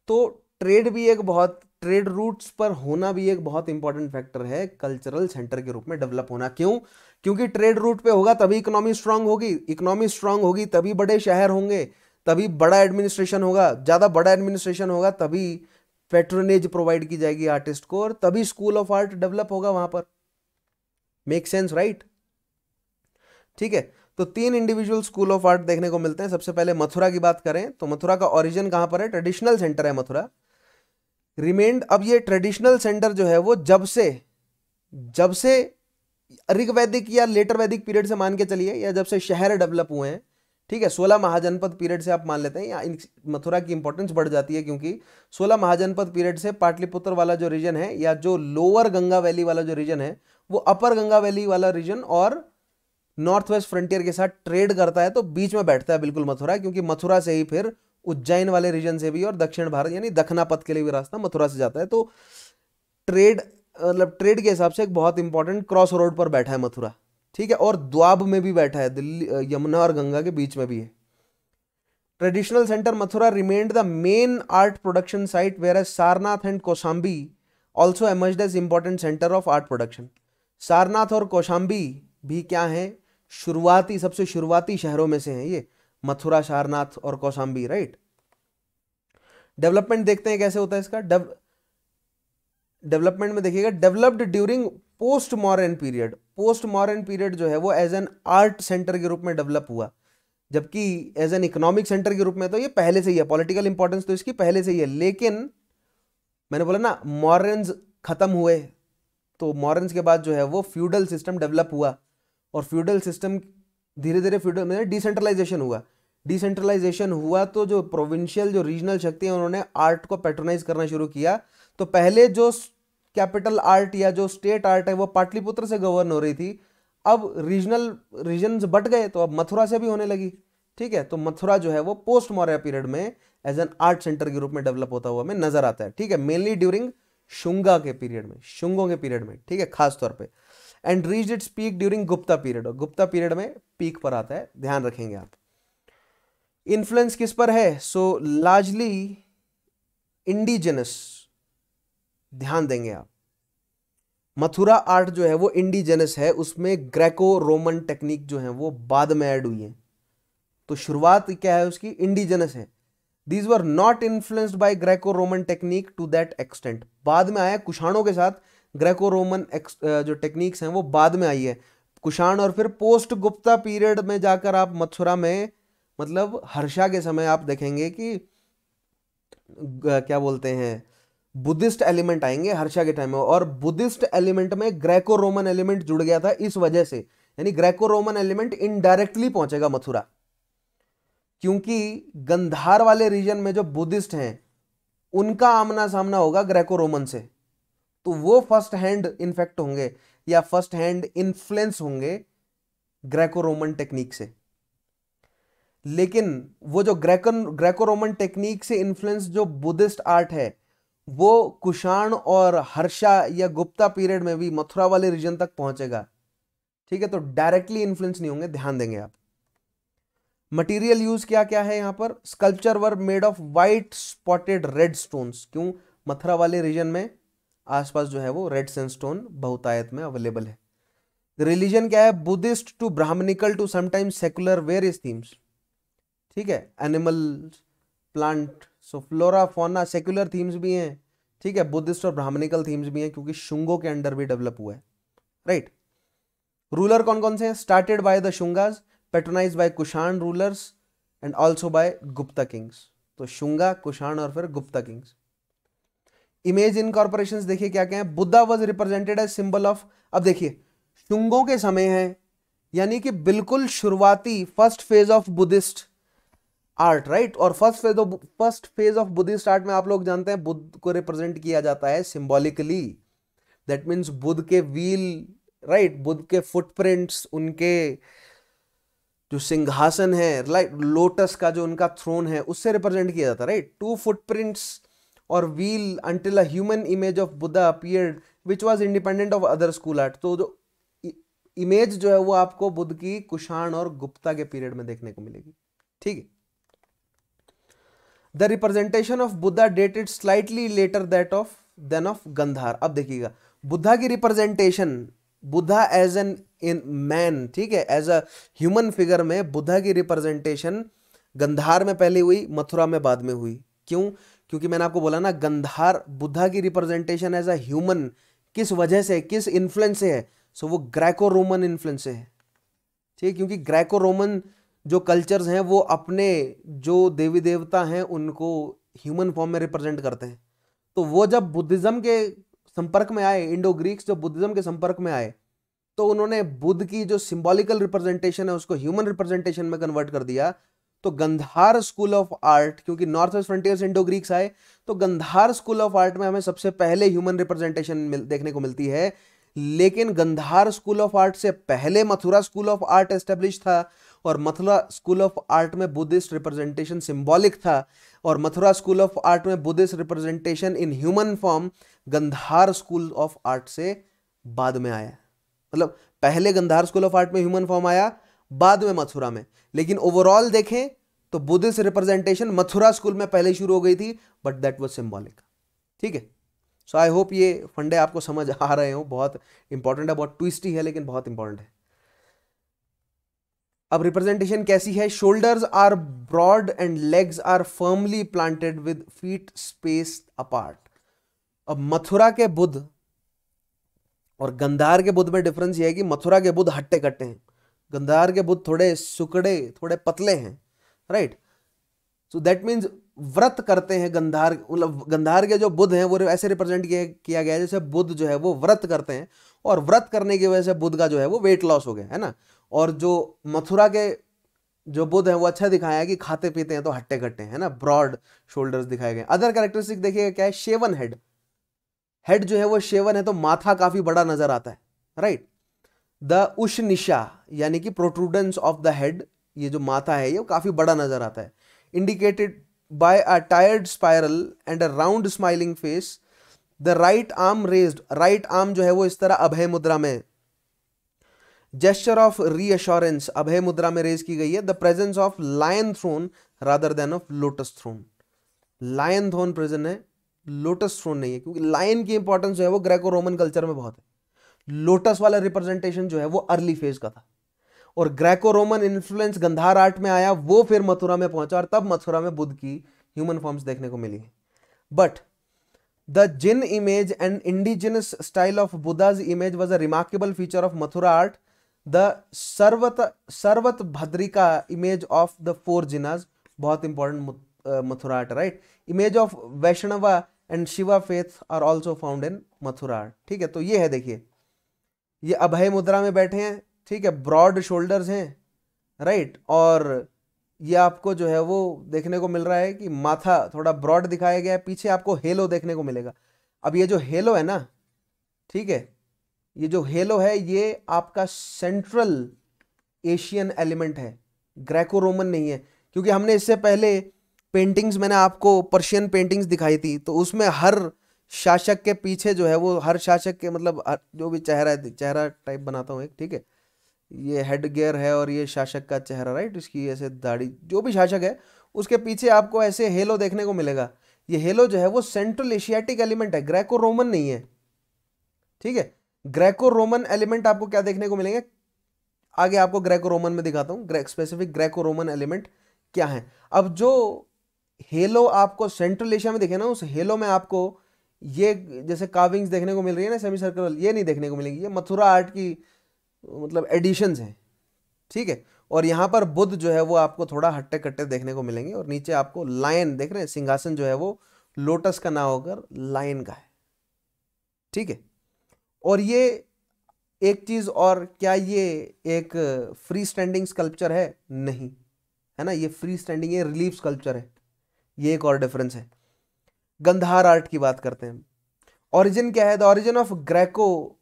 तो ट्रेड भी एक बहुत ट्रेड रूट्स पर होना भी एक बहुत इंपॉर्टेंट फैक्टर है कल्चरल सेंटर के रूप में डेवलप होना। क्यों? क्योंकि ट्रेड रूट पे होगा तभी इकोनॉमी स्ट्रांग होगी। इकोनॉमी स्ट्रांग होगी तभी बड़े शहर होंगे, तभी बड़ा एडमिनिस्ट्रेशन होगा। ज़्यादा बड़ा एडमिनिस्ट्रेशन होगा तभी पेट्रोनेज प्रोवाइड की जाएगी आर्टिस्ट को और तभी स्कूल ऑफ़ आर्ट डेवलप होगा वहाँ पर। मेक सेंस राइट ठीक है? तो तीन इंडिविजुअल स्कूल ऑफ़ आर्ट देखने को मिलते हैं। सबसे पहले मथुरा की बात करें तो मथुरा का ओरिजिन कहाँ पर है? ट्रेडिशनल सेंटर है मथुरा। रिमेंड अब ये ट्रेडिशनल सेंटर जो है, वो जब से जब से ऋग वैदिक या लेटर वैदिक पीरियड से मान के चलिए, या जब से शहर डेवलप हुए हैं, ठीक है? सोलह महाजनपद पीरियड से आप मान लेते हैं, या मथुरा की इंपॉर्टेंस बढ़ जाती है क्योंकि सोलह महाजनपद पीरियड से पाटलिपुत्र वाला जो रीजन है, या जो लोअर गंगा वैली वाला जो रीजन है, वो अपर गंगा वैली वाला रीजन और नॉर्थ वेस्ट फ्रंटियर के साथ ट्रेड करता है तो बीच में बैठता है बिल्कुल मथुरा, क्योंकि मथुरा से ही फिर उज्जैन वाले रीजन से भी और दक्षिण भारत, यानी दक्षिणा पथ के लिए भी रास्ता मथुरा से जाता है। तो ट्रेड मतलब ट्रेड के हिसाब से एक बहुत इंपॉर्टेंट क्रॉस रोड पर बैठा है मथुरा, ठीक है? और द्वाब में भी बैठा है, दिल्ली यमुना और गंगा के बीच में भी है। Traditional centre Mathura remained the main art production site whereas Sarnath and Kaushambi also emerge as centre of art production Sarnath और कौशाम्बी भी क्या है? शुरुआती, सबसे शुरुआती शहरों में से हैं ये, मथुरा, सारनाथ और कौशाम्बी राइट डेवलपमेंट देखते हैं कैसे होता है इसका? डेवलपमेंट में देखिएगा developed during post modern period post modern period जो है वो एज एन आर्ट सेंटर के रूप में डेवलप हुआ। जबकि एज एन इकोनॉमिक सेंटर के रूप में तो ये पहले से ही है पॉलिटिकल इंपॉर्टेंस तो इसकी पहले से ही है। लेकिन मैंने बोला ना मॉडर्न्स खत्म हुए तो मॉडर्न्स के बाद जो है वो फ्यूडल सिस्टम डेवलप हुआ। और फ्यूडल सिस्टम धीरे धीरे फ्यूडल में डिसेंट्रलाइजेशन हुआ। डिसेंट्रलाइजेशन हुआ तो जो प्रोविंशियल जो रीजनल शक्ति है, उन्होंने आर्ट को पेट्रोनाइज करना शुरू किया। तो पहले जो कैपिटल आर्ट या जो स्टेट आर्ट है, वो पाटलिपुत्र से गवर्न हो रही थी। अब रीजनल रीजन बट गए तो अब मथुरा से भी होने लगी। ठीक है? तो मथुरा जो है, वो पोस्ट मौर्य पीरियड में एज एन आर्ट सेंटर के रूप में डेवलप होता हुआ हमें नज़र आता है। ठीक है? मेनली ड्यूरिंग शुंगा के पीरियड में शुंगों के पीरियड में, ठीक है? खास तौर and reach its peak during Gupta period Gupta period में पीक पर आता है, ध्यान रखेंगे आप। इन्फ्लुएंस किस पर है? सो लार्जली इंडिजिनस ध्यान देंगे आप। मथुरा आर्ट जो है वो इंडिजेनस है, उसमें ग्रेको रोमन टेक्निक जो है वो बाद में ऐड हुई है। तो शुरुआत क्या है उसकी? इंडिजेनस है। These were not influenced by Greco Roman technique to that extent बाद में आया कुशाणों के साथ ग्रेको रोमन जो टेक्निक्स हैं, वो बाद में आई है। कुशाण और फिर पोस्ट गुप्ता पीरियड में जाकर आप मथुरा में मतलब हर्षा के समय आप देखेंगे कि क्या बोलते हैं, बुद्धिस्ट एलिमेंट आएँगे हर्षा के टाइम में। और बुद्धिस्ट एलिमेंट में ग्रेको रोमन एलिमेंट जुड़ गया था इस वजह से। यानी ग्रेको रोमन एलिमेंट इनडायरेक्टली पहुंचेगा मथुरा। क्योंकि गंधार वाले रीजन में जो बुद्धिस्ट हैं, उनका आमना सामना होगा ग्रेको रोमन से। तो वो फ़र्स्ट हैंड इन्फेक्ट होंगे या फ़र्स्ट हैंड इन्फ्लुएंस होंगे ग्रेको रोमन टेक्निक से। लेकिन वो जो ग्रेकन ग्रेको रोमन टेक्निक से इन्फ्लुएंस जो बुद्धिस्ट आर्ट है, वो कुषाण और हर्षा या गुप्ता पीरियड में भी मथुरा वाले रीजन तक पहुंचेगा। ठीक है तो डायरेक्टली इन्फ्लुएंस नहीं होंगे, ध्यान देंगे आप। मटेरियल यूज़ क्या क्या है यहाँ पर? Sculpture were made of white spotted red stones क्यों? मथुरा वाले रीजन में आसपास जो है वो रेड सेंस्टोन बहुतायत में अवेलेबल है। रिलीजन क्या है? Buddhist too Brahmanical too sometimes secular various themes ठीक है? Animal plant so flora fauna secular themes भी हैं। ठीक है? बुद्धिस्ट और ब्राह्मणिकल थीम्स भी हैं, क्योंकि शुंगो के अंडर भी डेवलप हुआ है। राइट रूलर कौन कौन से हैं? Started by the Shungas patronize by Kushan rulers and also by Gupta kings तो शुंगा कुशाण और फिर गुप्ता किंग्स इमेज इनकॉर्पोरेशन देखिए क्या क्या है। Buddha was represented as symbol of अब देखिए, शुंगों के समय है, यानी कि बिल्कुल शुरुआती first phase of Buddhist art right और first phase of first phase of Buddhist art में आप लोग जानते हैं, बुद्ध को रिप्रेजेंट किया जाता है सिंबॉलिकली दैट मीन्स बुद्ध के व्हील राइट बुद्ध के फुटप्रिंट्स उनके जो सिंहासन है राइट लोटस का जो उनका थ्रोन है, उससे रिप्रेजेंट किया जाता है राइट टू फुटप्रिंट्स और wheel until a human image of Buddha appeared which was independent of other school art तो जो इमेज जो है वो आपको बुद्ध की कुशाण और गुप्ता के पीरियड में देखने को मिलेगी। ठीक है? The representation of Buddha dated slightly later that of then of Gandhara अब देखिएगा। बुद्धा की representation Buddha as an in man ठीक है? एज अ ह्यूमन फिगर में बुद्धा की रिप्रेजेंटेशन गंधार में पहले हुई मथुरा में बाद में हुई। क्यों? क्योंकि मैंने आपको बोला ना, गंधार बुद्धा की रिप्रेजेंटेशन एज अ ह्यूमन किस वजह से किस इन्फ्लुएंस से है? सो so, वो ग्रैको रोमन इन्फ्लुएंस से है। ठीक है? क्योंकि ग्रेको रोमन जो कल्चर्स हैं, वो अपने जो देवी देवता हैं, उनको ह्यूमन फॉर्म में रिप्रेजेंट करते हैं। तो वो जब बुद्धिज्म के संपर्क में आए इंडो ग्रीक्स जब बुद्धिज्म के संपर्क में आए तो उन्होंने बुद्ध की जो सिंबॉलिकल रिप्रेजेंटेशन है, उसको ह्यूमन रिप्रेजेंटेशन में कन्वर्ट कर दिया। तो गंधार स्कूल ऑफ़ आर्ट, क्योंकि north west frontier Indo Greeks आए तो गंधार स्कूल ऑफ़ आर्ट में हमें सबसे पहले ह्यूमन रिप्रेजेंटेशन देखने को मिलती है। लेकिन गंधार स्कूल ऑफ़ आर्ट से पहले Mathura school of art establish था, और मथुरा स्कूल ऑफ़ आर्ट में बुद्धिस्ट रिप्रेजेंटेशन सिंबॉलिक था, और मथुरा स्कूल ऑफ़ आर्ट में Buddhist representation in human form Gandhara school of art से बाद में आया। मतलब पहले गंधार स्कूल ऑफ़ आर्ट में ह्यूमन फॉर्म आया बाद में मथुरा में। लेकिन ओवरऑल देखें तो बुद्धिस्ट रिप्रेजेंटेशन मथुरा स्कूल में पहले शुरू हो गई थी बट दैट वॉज़ सिम्बॉलिक ठीक है? सो आई होप ये फंडे आपको समझ आ रहे हो। बहुत इंपॉर्टेंट है, बहुत ट्विस्टी है, लेकिन बहुत इंपॉर्टेंट है। अब रिप्रेजेंटेशन कैसी है? Shoulders are broad and legs are firmly planted with feet space apart अब मथुरा के बुद्ध और गंधार के बुद्ध में डिफरेंस ये है कि मथुरा के बुद्ध हट्टे कट्टे हैं। गंधार के बुद्ध थोड़े सुकड़े, थोड़े पतले हैं राइट सो दैट मीन्स व्रत करते हैं गंधार मतलब गंधार के जो बुद्ध हैं, वो ऐसे रिप्रेजेंट किया गया है जैसे बुद्ध जो है वो व्रत करते हैं और व्रत करने की वजह से बुद्ध का जो है वो वेट लॉस हो गया, है ना? और जो मथुरा के जो बुद्ध है, वो अच्छा दिखाया है कि खाते पीते हैं तो हट्टे कट्टे हैं ना? ब्रॉड शोल्डर्स दिखाए गए। अदर कैरेक्टरिस्टिक देखिएगा क्या है? शेवन हेड हेड जो है वो शेवन है तो माथा काफ़ी बड़ा नज़र आता है राइट द उश निशा, यानी कि प्रोट्रूडेंस ऑफ़ द हेड ये जो माथा है, ये काफ़ी बड़ा नज़र आता है। Indicated by a tiered spiral and a round smiling face the right arm raised right arm जो है वो इस तरह अभय मुद्रा में gesture of reassurance abhaya mudra में रेज की गई है। The presence of lion throne rather than of lotus throne lion throne present है लोटस थ्रोन नहीं है, क्योंकि लायन की इंपॉर्टेंस जो है वो ग्रेको रोमन कल्चर में बहुत है। लोटस वाला रिप्रेजेंटेशन जो है वो अर्ली फ़ेज़ का था। और Greco Roman influence Gandhara art में आया, वो फिर मथुरा में पहुँचा और तब मथुरा में बुद्ध की ह्यूमन फॉर्म्स देखने को मिली। But the Jina image and indigenous style of Buddha's image was a remarkable feature of Mathura art the Sarvato Sarvatobhadrika image of the four Jinas बहुत important Mathura art right image of Vaishnava and Shiva faith are also found in Mathura art ठीक है तो ये है, देखिए। ये अभय मुद्रा में बैठे हैं, ठीक है ब्रॉड शोल्डर्स हैं राइट और ये आपको जो है वो देखने को मिल रहा है कि माथा थोड़ा ब्रॉड दिखाया गया है, पीछे आपको हेलो देखने को मिलेगा। अब ये जो हेलो है ना, ठीक है, ये जो हेलो है, ये आपका सेंट्रल एशियन एलिमेंट है ग्रेको रोमन नहीं है, क्योंकि हमने इससे पहले पेंटिंग्स मैंने आपको पर्शियन पेंटिंग्स दिखाई थी तो उसमें हर शासक के पीछे जो है वो हर शासक के मतलब जो भी चेहरा चेहरा टाइप बनाता हूँ एक, ठीक है? ये हेड गेयर है और ये शासक का चेहरा राइट इसकी ऐसे दाढ़ी, जो भी शासक है, उसके पीछे आपको ऐसे हेलो देखने को मिलेगा। ये हेलो जो है वो सेंट्रल एशियाटिक एलिमेंट है ग्रेको रोमन नहीं है, ठीक है? ग्रेको रोमन एलिमेंट आपको क्या देखने को मिलेंगे? आगे आपको ग्रेको रोमन में दिखाता हूँ स्पेसिफिक ग्रेको रोमन एलिमेंट क्या है? अब जो हेलो आपको सेंट्रल एशिया में दिखे ना, उस हेलो में आपको ये जैसे काविंग्स देखने को मिल रही है ना सेमी सर्कल ये नहीं देखने को मिलेगी, ये मथुरा आर्ट की मतलब एडिशंस हैं, ठीक है? और यहाँ पर बुद्ध जो है वो आपको थोड़ा हट्टे कट्टे देखने को मिलेंगे और नीचे आपको लायन देख रहे हैं, सिंहासन जो है वो लोटस का ना होकर लायन का है, ठीक है? और ये एक चीज़ और, क्या ये एक फ्री स्टैंडिंग स्कल्पचर है? नहीं, है ना? ये फ्री स्टैंडिंग ये रिलीफ स्कल्पचर है, ये एक और डिफरेंस है। गंधार आर्ट की बात करते हैं। ओरिजिन क्या है? The origin of Greco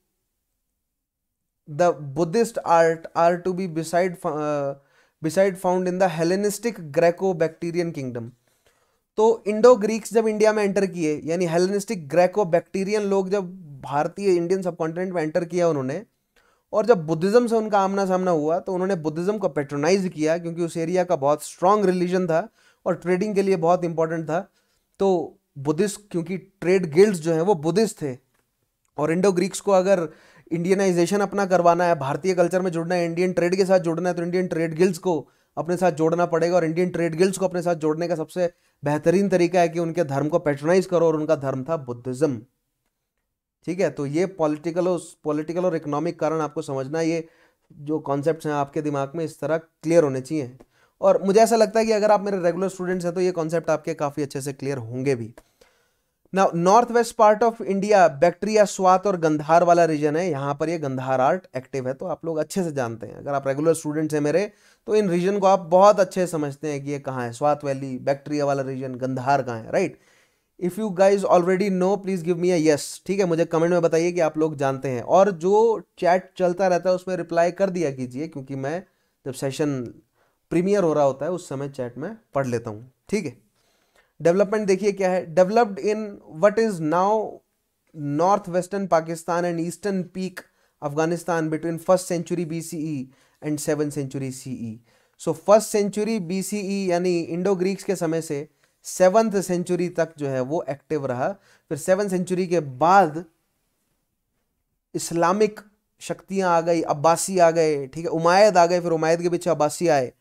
the Buddhist art are to be beside uh, beside found in the Hellenistic Greco-Bactrian kingdom. तो इंडो ग्रीक्स जब इंडिया में एंटर किए यानी हेलेनिस्टिक ग्रेको बैक्टीरियन लोग जब भारतीय इंडियन सब कॉन्टिनेंट में एंटर किया उन्होंने और जब बुद्धिज्म से उनका आमना सामना हुआ तो उन्होंने बुद्धिज्म को पेट्रोनाइज किया क्योंकि उस एरिया का बहुत स्ट्रांग रिलीजन था और ट्रेडिंग के लिए बहुत इंपॉर्टेंट था। तो बुद्धिस्ट, क्योंकि ट्रेड गिल्ड्स जो हैं वो बुद्धिस्ट थे। और इंडो ग्रीक्स को अगर इंडियनाइजेशन अपना करवाना है, भारतीय कल्चर में जुड़ना है इंडियन ट्रेड के साथ जुड़ना है तो इंडियन ट्रेड गिल्ड्स को अपने साथ जोड़ना पड़ेगा। और इंडियन ट्रेड गिल्ड्स को अपने साथ जोड़ने का सबसे बेहतरीन तरीका है कि उनके धर्म को पेट्रोनाइज करो, और उनका धर्म था बुद्धिज्म। ठीक है तो ये पॉलिटिकल और पॉलिटिकल और इकोनॉमिक कारण आपको समझना, ये जो कॉन्सेप्ट हैं आपके दिमाग में इस तरह क्लियर होने चाहिए। और मुझे ऐसा लगता है कि अगर आप मेरे रेगुलर स्टूडेंट्स हैं तो ये कॉन्सेप्ट आपके काफ़ी अच्छे से क्लियर होंगे भी। ना north west part of India Bactria Swat और गंधार वाला रीजन है। यहाँ पर ये गंधार आर्ट एक्टिव है तो आप लोग अच्छे से जानते हैं। अगर आप रेगुलर स्टूडेंट्स हैं मेरे तो इन रीजन को आप बहुत अच्छे से समझते हैं कि ये कहाँ है। स्वात वैली बैक्टीरिया वाला रीजन गंधार कहाँ है right if you guys already know please give me a yes ठीक है? मुझे कमेंट में बताइए कि आप लोग जानते हैं। और जो चैट चलता रहता है, उसमें रिप्लाई कर दिया कीजिए, क्योंकि मैं जब सेशन प्रीमियर हो रहा होता है, उस समय चैट में पढ़ लेता हूँ, ठीक है? डेवलपमेंट देखिए क्या है। Developed in what is now north western Pakistan and eastern peak Afghanistan between first century B C E and seven century C E so first century B C E यानी इंडो ग्रीक्स के समय से सेवंथ सेंचुरी तक जो है वो एक्टिव रहा। फिर सेवन सेंचुरी के बाद इस्लामिक शक्तियाँ आ गई, अब्बासी आ गए, ठीक है, उमायद आ गए, फिर उमायद के पीछे अब्बासी आए।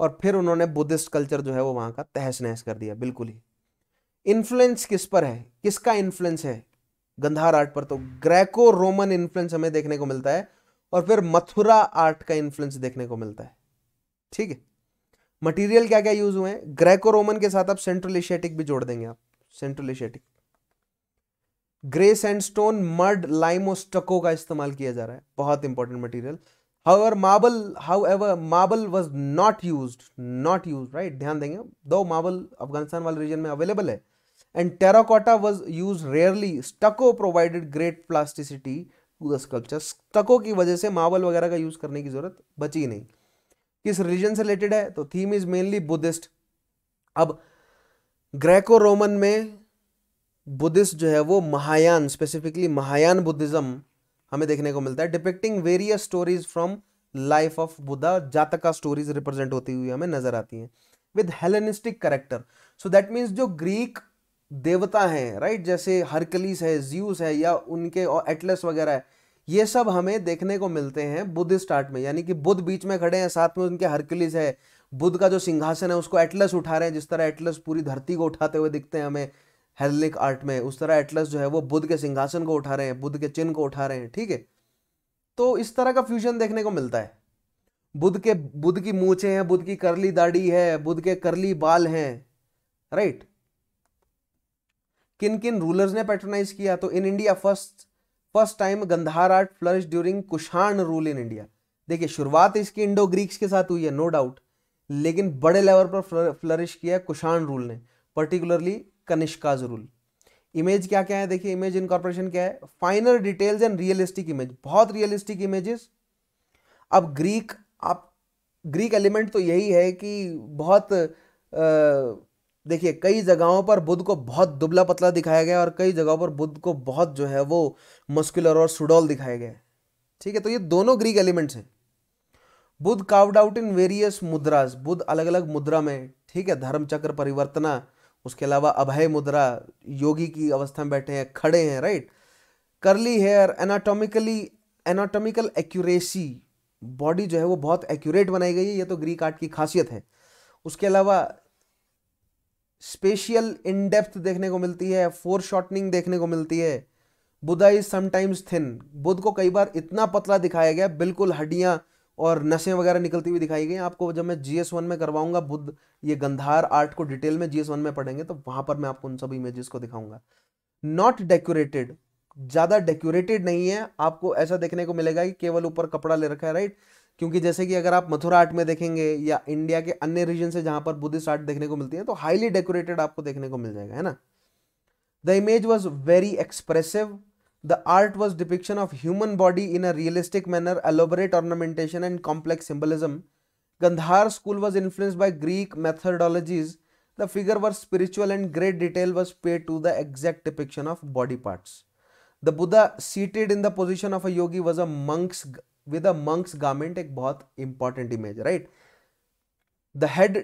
और फिर उन्होंने बुद्धिस्ट कल्चर जो है वो वहाँ का तहस नहस कर दिया, बिल्कुल ही। इन्फ्लुएंस किस पर है? किसका इन्फ्लुएंस है? गंधार आर्ट पर तो ग्रेको रोमन इन्फ्लुएंस हमें देखने को मिलता है और फिर मथुरा आर्ट का इन्फ्लुएंस देखने को मिलता है। ठीक है? मटेरियल क्या क्या यूज़ हुए हैं? ग्रेको रोमन के साथ आप सेंट्रल एशियाटिक भी जोड़ देंगे आप। Central Asiatic grey sandstone mud lime और स्टको का इस्तेमाल किया जा रहा है। बहुत important material however, marble however, marble was not used not used, right? ध्यान देंगे दो मार्बल अफ़गानिस्तान वाले रीजन में अवेलेबल है। And terracotta was used rarely stucco provided great plasticity to the sculpture stucco की वजह से मार्बल वगैरह का यूज़ करने की ज़रूरत बची नहीं। किस रिलीजन से रिलेटेड है? तो थीम इज़ मेनली बुद्धिस्ट अब ग्रेको रोमन में बुद्धिस्ट जो है वो महायान स्पेसिफिकली महायान बुद्धिज्म हमें देखने को मिलता है। Depicting various stories from life of Buddha Jataka stories represent होती हुई हमें नज़र आती हैं। With Hellenistic character so that means जो ग्रीक देवता हैं राइट जैसे हरकलीस है ज्यूस है, या उनके और एटलस वगैरह है, ये सब हमें देखने को मिलते हैं बुद्धिस्ट आर्ट में। यानी कि बुद्ध बीच में खड़े हैं, साथ में उनके हरकलीस है। बुद्ध का जो सिंहासन है, उसको एटलस उठा रहे हैं। जिस तरह एटलस पूरी धरती को उठाते हुए दिखते हैं हमें। हेलिक आर्ट में, उस तरह एटलस जो है वो बुद्ध के सिंहासन को उठा रहे हैं, बुद्ध के चिन्ह को उठा रहे हैं, ठीक है? तो इस तरह का फ्यूजन देखने को मिलता है। बुद्ध के, बुद्ध की मूछे हैं, बुद्ध की करली दाढ़ी है, बुद्ध के करली बाल हैं राइट किन किन रूलर्स ने पैट्रोनाइज किया? तो in India first first time Gandhara art flourish during Kushan rule in India देखिए, शुरुआत इसकी इंडो ग्रीक्स के साथ हुई है नो no डाउट लेकिन बड़े लेवल पर फ्लरिश किया कुशाण रूल ने पर्टिकुलरली कनिष्काज रूल इमेज क्या क्या है? देखिए, इमेज इनकॉर्पोरेशन क्या है? Final details and realistic image बहुत रियलिस्टिक इमेजेस अब ग्रीक आप ग्रीक एलिमेंट तो यही है कि बहुत देखिए, कई जगहों पर बुद्ध को बहुत दुबला पतला दिखाया गया और कई जगहों पर बुद्ध को बहुत जो है वो मस्कुलर और सुडोल दिखाया गया ठीक है तो ये दोनों ग्रीक एलिमेंट्स हैं। Buddha carved out in various mudras Buddha अलग अलग मुद्रा में, ठीक है, धर्म चक्र परिवर्तना उसके अलावा अभय मुद्रा योगी की अवस्था में बैठे हैं, खड़े हैं right curly hair anatomically anatomical accuracy body जो है वो बहुत एक्यूरेट बनाई गई है, ये तो ग्रीक आर्ट की खासियत है। उसके अलावा स्पेशियल इनडेप्थ देखने को मिलती है फोर शॉर्टनिंग देखने को मिलती है। Buddha is sometimes thin Buddha को कई बार इतना पतला दिखाया गया, बिल्कुल हड्डियाँ और नशें वगैरह निकलती हुई दिखाई गई आपको जब मैं जी एस वन में करवाऊँगा बुद्ध, ये गंधार आर्ट को डिटेल में जी एस वन में पढ़ेंगे तो वहाँ पर मैं आपको उन सब इमेजेस को दिखाऊँगा। नॉट डेकोरेटेड ज़्यादा डेकोरेटेड नहीं है। आपको ऐसा देखने को मिलेगा कि केवल ऊपर कपड़ा ले रखा है राइट क्योंकि जैसे कि अगर आप मथुरा आर्ट में देखेंगे या इंडिया के अन्य रीजन से जहाँ पर बुद्धिस्ट आर्ट देखने को मिलती है तो हाईली डेकोरेटेड आपको देखने को मिल जाएगा, है ना? The image was very expressive The art was depiction of human body in a realistic manner, elaborate ornamentation and complex symbolism. Gandhar school was influenced by Greek methodologies. The figure was spiritual and great detail was paid to the exact depiction of body parts. The Buddha seated in the position of a yogi was a monk's with a monk's garment एक बहुत important image right the head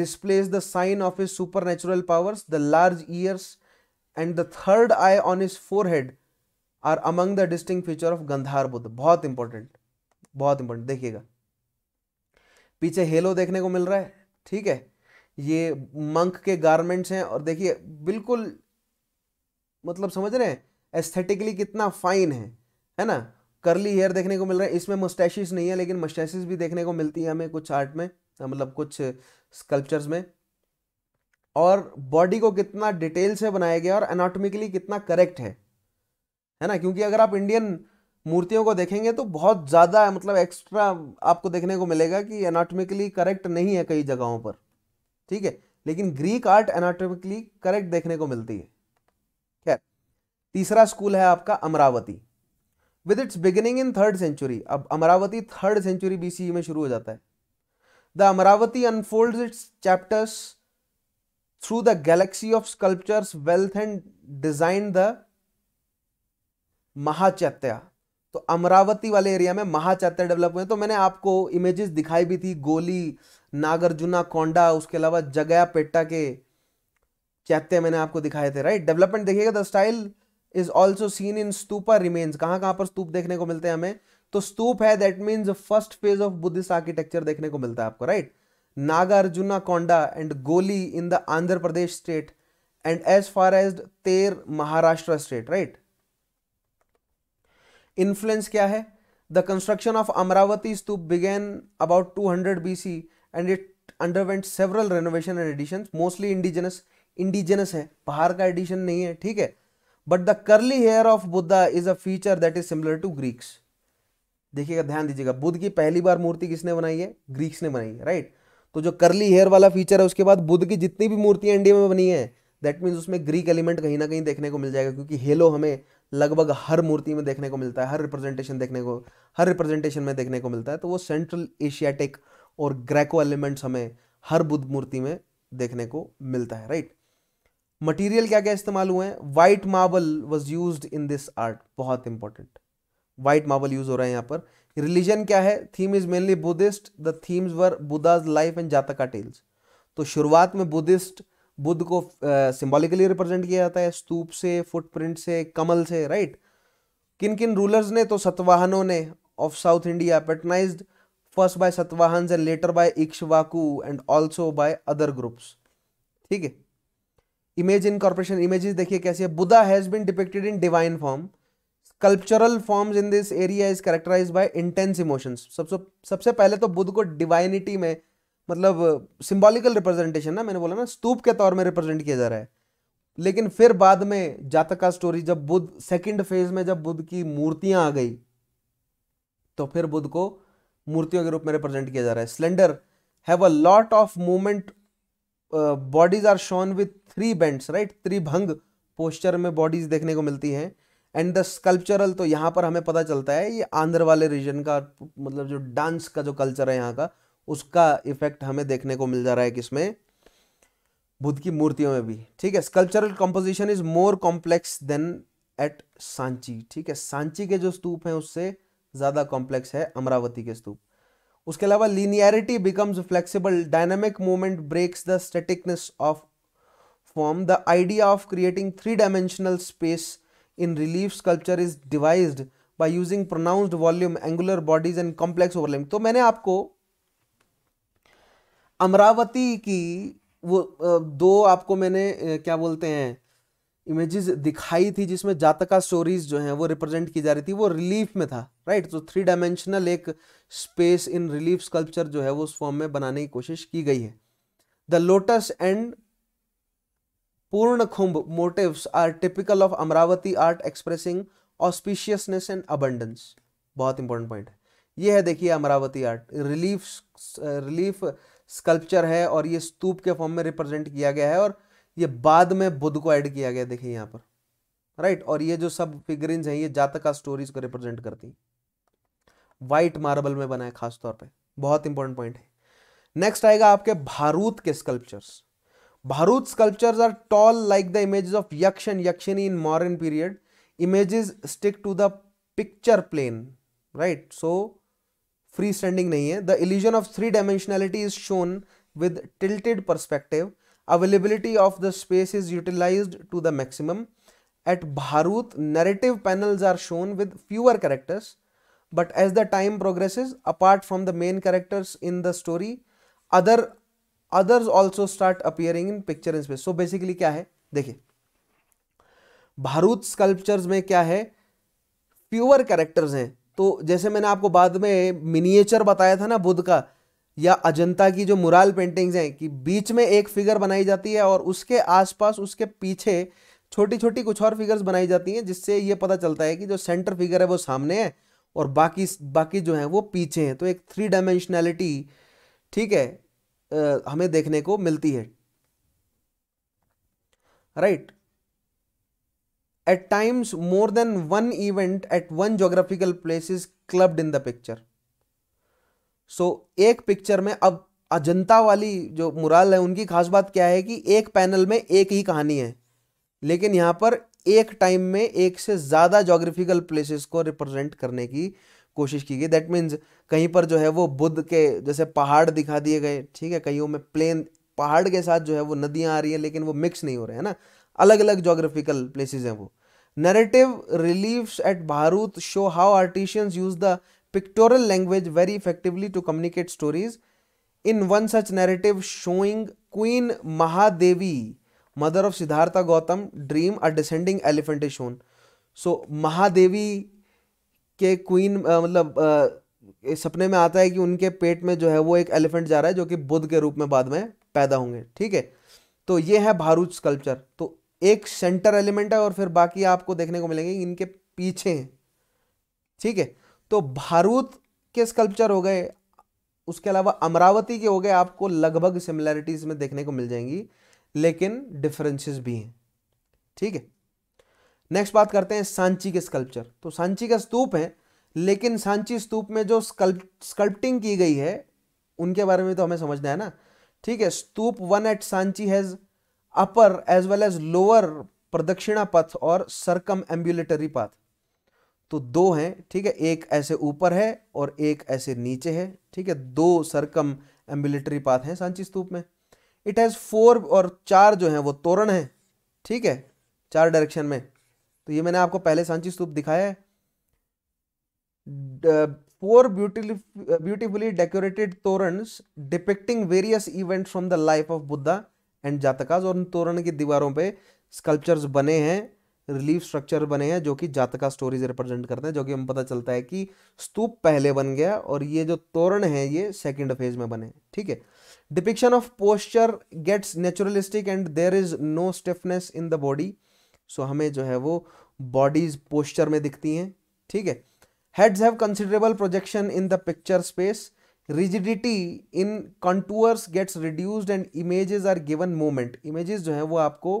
displays the sign of his supernatural powers the large ears and the third eye on his forehead are among the distinct feature of Gandhara Buddha बहुत इंपॉर्टेंट बहुत इंपॉर्टेंट देखिएगा। पीछे हेलो देखने को मिल रहा है। ठीक है? ये मंक के गारमेंट्स हैं और देखिए, बिल्कुल मतलब समझ रहे हैं एस्थेटिकली कितना फाइन है। है ना? करली हेयर देखने को मिल रहा है। इसमें मुस्टैशिस नहीं है, लेकिन मुस्टैशिस भी देखने को मिलती है हमें कुछ आर्ट में मतलब कुछ स्कल्पचर्स में। और बॉडी को कितना डिटेल से बनाया गया और एनाटॉमिकली कितना करेक्ट है। है ना? क्योंकि अगर आप इंडियन मूर्तियों को देखेंगे तो बहुत ज़्यादा मतलब एक्स्ट्रा आपको देखने को मिलेगा कि एनाटॉमिकली करेक्ट नहीं है कई जगहों पर। ठीक है? लेकिन ग्रीक आर्ट एनाटॉमिकली करेक्ट देखने को मिलती है। खैर, तीसरा स्कूल है आपका Amaravati. With its beginning in third century अब अमरावती थर्ड सेंचुरी बीसी में शुरू हो जाता है। The Amaravati unfold its chapters through the galaxy of sculptures wealth and design the Mahachaitya. तो अमरावती वाले एरिया में महाचैत्य डेवलप हुए तो मैंने आपको इमेजेस दिखाई भी थी, गोली, नागार्जुना, कोंडा, उसके अलावा जगया, पेट्टा के चैत्य मैंने आपको दिखाए थे राइट डेवलपमेंट देखिएगा the style is also seen in stupa remains कहाँ कहाँ पर स्तूप देखने को मिलते हैं हमें? तो स्तूप है that means first phase of Buddhist architecture देखने को मिलता है आपको right Nagarjunakonda and Goli in the Andhra Pradesh state and as far as Ter Maharashtra state right influence क्या है? The construction of Amaravati stupa began about 200 BC and it underwent several renovation and addition mostly indigenous indigenous है। बाहर का एडिशन नहीं है, ठीक है? But the curly hair of Buddha is a feature that is similar to Greeks देखिएगा, ध्यान दीजिएगा, बुद्ध की पहली बार मूर्ति किसने बनाई है? ग्रीक्स ने बनाई है राइट तो जो करली हेयर वाला फीचर है, उसके बाद बुद्ध की जितनी भी मूर्तियाँ इंडिया में बनी है दैट मीन्स उसमें ग्रीक एलिमेंट कहीं ना कहीं देखने को मिल जाएगा, क्योंकि हेलो हमें लगभग हर मूर्ति में देखने को मिलता है, हर रिप्रेजेंटेशन देखने को, हर रिप्रेजेंटेशन में देखने को मिलता है। तो वो सेंट्रल एशियाटिक और ग्रेको एलिमेंट्स हमें हर बुद्ध मूर्ति में देखने को मिलता है राइट मटेरियल क्या क्या इस्तेमाल हुए हैं? White marble was use in this art बहुत इंपॉर्टेंट वाइट मार्बल यूज़ हो रहा है यहाँ पर। रिलीजन क्या है? Theme is mainly Buddhist the themes were Buddha's life and Jataka tales तो शुरुआत में बुद्धिस्ट बुद्ध को सिंबॉलिकली रिप्रेजेंट किया जाता है, स्तूप से फुटप्रिंट से, कमल से राइट किन किन रूलर्स ने तो सतवाहनों ने of south India patronized first by Satavahana and later by Ikshvaku and also by other groups ठीक है? इमेज इन कॉर्पोरेशन इमेजेस देखिए कैसे है। Buddha has been depicted in divine form cultural forms in this area is characterize by intense emotions सबसे सबसे पहले तो बुद्ध को डिवाइनिटी में मतलब सिंबॉलिकल रिप्रेजेंटेशन ना, मैंने बोला ना, स्तूप के तौर में रिप्रेजेंट किया जा रहा है। लेकिन फिर बाद में जातक का स्टोरी जब बुद्ध सेकंड फ़ेज़ में जब बुद्ध की मूर्तियाँ आ गई तो फिर बुद्ध को मूर्तियों के रूप में रिप्रेजेंट किया जा रहा है। Slender have a lot of movement bodies are shown with three bends right tribhanga posture में बॉडीज देखने को मिलती हैं। एंड द स्कल्पचरल तो यहाँ पर हमें पता चलता है, ये आंध्र वाले रीजन का मतलब जो डांस का जो कल्चर है यहाँ का उसका इफ़ेक्ट हमें देखने को मिल जा रहा है किसमें बुद्ध की मूर्तियों में भी। ठीक है sculptural composition is more complex than at Sanchi ठीक है सांची के जो स्तूप हैं उससे ज़्यादा कॉम्प्लेक्स है अमरावती के स्तूप। उसके अलावा linearity becomes flexible dynamic movement breaks the staticness of form the idea of creating three dimensional space in relief sculpture is devised by using pronounced volume angular bodies and complex overlap तो मैंने आपको अमरावती की वो दो आपको मैंने क्या बोलते हैं, इमेजेस दिखाई थी जिसमें जातका स्टोरीज जो हैं वो रिप्रेजेंट की जा रही थी, वो रिलीफ में था राइट तो थ्री डायमेंशनल एक स्पेस इन रिलीफ स्कल्पचर जो है वो उस फॉर्म में बनाने की कोशिश की गई है। The lotus and purna kumbha motifs are typical of Amaravati art expressing auspiciousness and abundance बहुत इंपॉर्टेंट पॉइंट है। ये है देखिए Amaravati art relief relief sculpture है और ये स्तूप के फॉर्म में रिप्रेजेंट किया गया है और ये बाद में बुद्ध को ऐड किया गया देखिए यहाँ पर। राइट और ये जो सब फिगरिंस हैं, ये जातका स्टोरीज को रिप्रेजेंट करती व्हाइट मार्बल में बना है, खास तौर पे। बहुत इंपॉर्टेंट पॉइंट है। नेक्स्ट आएगा आपके भारूत के sculptures Bharhut sculptures are tall like the images of yaksha and yakshini in modern period images stick to the picture plane right so free standing नहीं है। The illusion of three dimensionality is shown with tilted perspective availability of the space is utilize to the maximum at Bharhut narrative panel are shown with fewer characters but as the time progress is apart from the main characters in the story other others also start appearing in picture in space so basically क्या है? देखिए। भारूत स्कल्पचर्स में क्या है? फ्यूअर कैरेक्टर्स हैं। तो जैसे मैंने आपको बाद में मिनिएचर बताया था ना बुद्ध का या अजंता की जो मुराल पेंटिंग्स हैं कि बीच में एक फिगर बनाई जाती है और उसके आसपास उसके पीछे छोटी छोटी कुछ और फिगर्स बनाई जाती हैं जिससे ये पता चलता है कि जो सेंटर फिगर है वो सामने है और बाकी बाकी जो है वो पीछे हैं। तो एक थ्री डायमेंशनैलिटी ठीक है आ, हमें देखने को मिलती है। Right at times more than one event at one geographical place is clubbed in the picture so एक पिक्चर में अब अजंता वाली जो मुराल है, उनकी खास बात क्या है कि एक पैनल में एक ही कहानी है। लेकिन यहाँ पर एक टाइम में एक से ज़्यादा जोग्राफिकल प्लेसेस को रिप्रेजेंट करने की कोशिश की गई। दैट मीन्स कहीं पर जो है वो बुद्ध के जैसे पहाड़ दिखा दिए गए, ठीक है? कहीं में प्लेन पहाड़ के साथ जो है वो नदियाँ आ रही हैं, लेकिन वो मिक्स नहीं हो रहे, हैं ना? अलग अलग जोग्राफिकल प्लेसेस हैं वो। Narrative reliefs at Bharhut show how artisans use the pictorial language very effectively to communicate stories in one such narrative showing queen Mahadevi mother of Siddhartha Gautama dream a descending elephant is shown so Mahadevi के क्वीन मतलब सपने में आता है कि उनके पेट में जो है वो एक एलिफेंट जा रहा है जो कि बुद्ध के रूप में बाद में पैदा होंगे, ठीक है? तो ये है भारूच स्कल्पचर तो एक सेंटर एलिमेंट है और फिर बाकी आपको देखने को मिलेंगे, इनके पीछे हैं। ठीक है? तो भारूत के स्कल्पचर हो गए, उसके अलावा अमरावती के हो गए, आपको लगभग सिमिलैरिटीज में देखने को मिल जाएँगी, लेकिन डिफरेंसेस भी हैं। ठीक है? नेक्स्ट बात करते हैं सांची के स्कल्पचर तो सांची का स्तूप है, लेकिन सांची स्तूप में जो स्कल्प स्कल्पटिंग की गई है, उनके बारे में तो हमें समझना है ना। ठीक है? Stupa one at Sanchi has upper as well as lower pradakshina patha और सरकम एम्बुलेटरी पाथ तो दो हैं, ठीक है? एक ऐसे ऊपर है और एक ऐसे नीचे है, ठीक है? दो सरकम एम्बुलेटरी पाथ हैं सांची स्तूप में. इट हैज़ फोर और चार जो हैं वो तोरण है, ठीक है? चार डायरेक्शन में. तो ये मैंने आपको पहले सांची स्तूप दिखाया है. Four beautifully beautifully decorated toranas depicting various event from the life of Buddha and Jatakas और तोरण की दीवारों पे स्कल्पचर्स बने हैं रिलीफ स्ट्रक्चर बने हैं, जो कि जातका स्टोरीज रिप्रेजेंट करते हैं, जो कि हमें पता चलता है कि स्तूप पहले बन गया और ये जो तोरण है, ये सेकंड फ़ेज़ में बने ठीक है? Depiction of posture gets naturalistic and there is no stiffness in the body so हमें जो है वो बॉडीज पोस्चर में दिखती हैं, ठीक है? Heads have considerable projection in the picture space rigidity in contours gets reduced and images are given moment images जो है वो आपको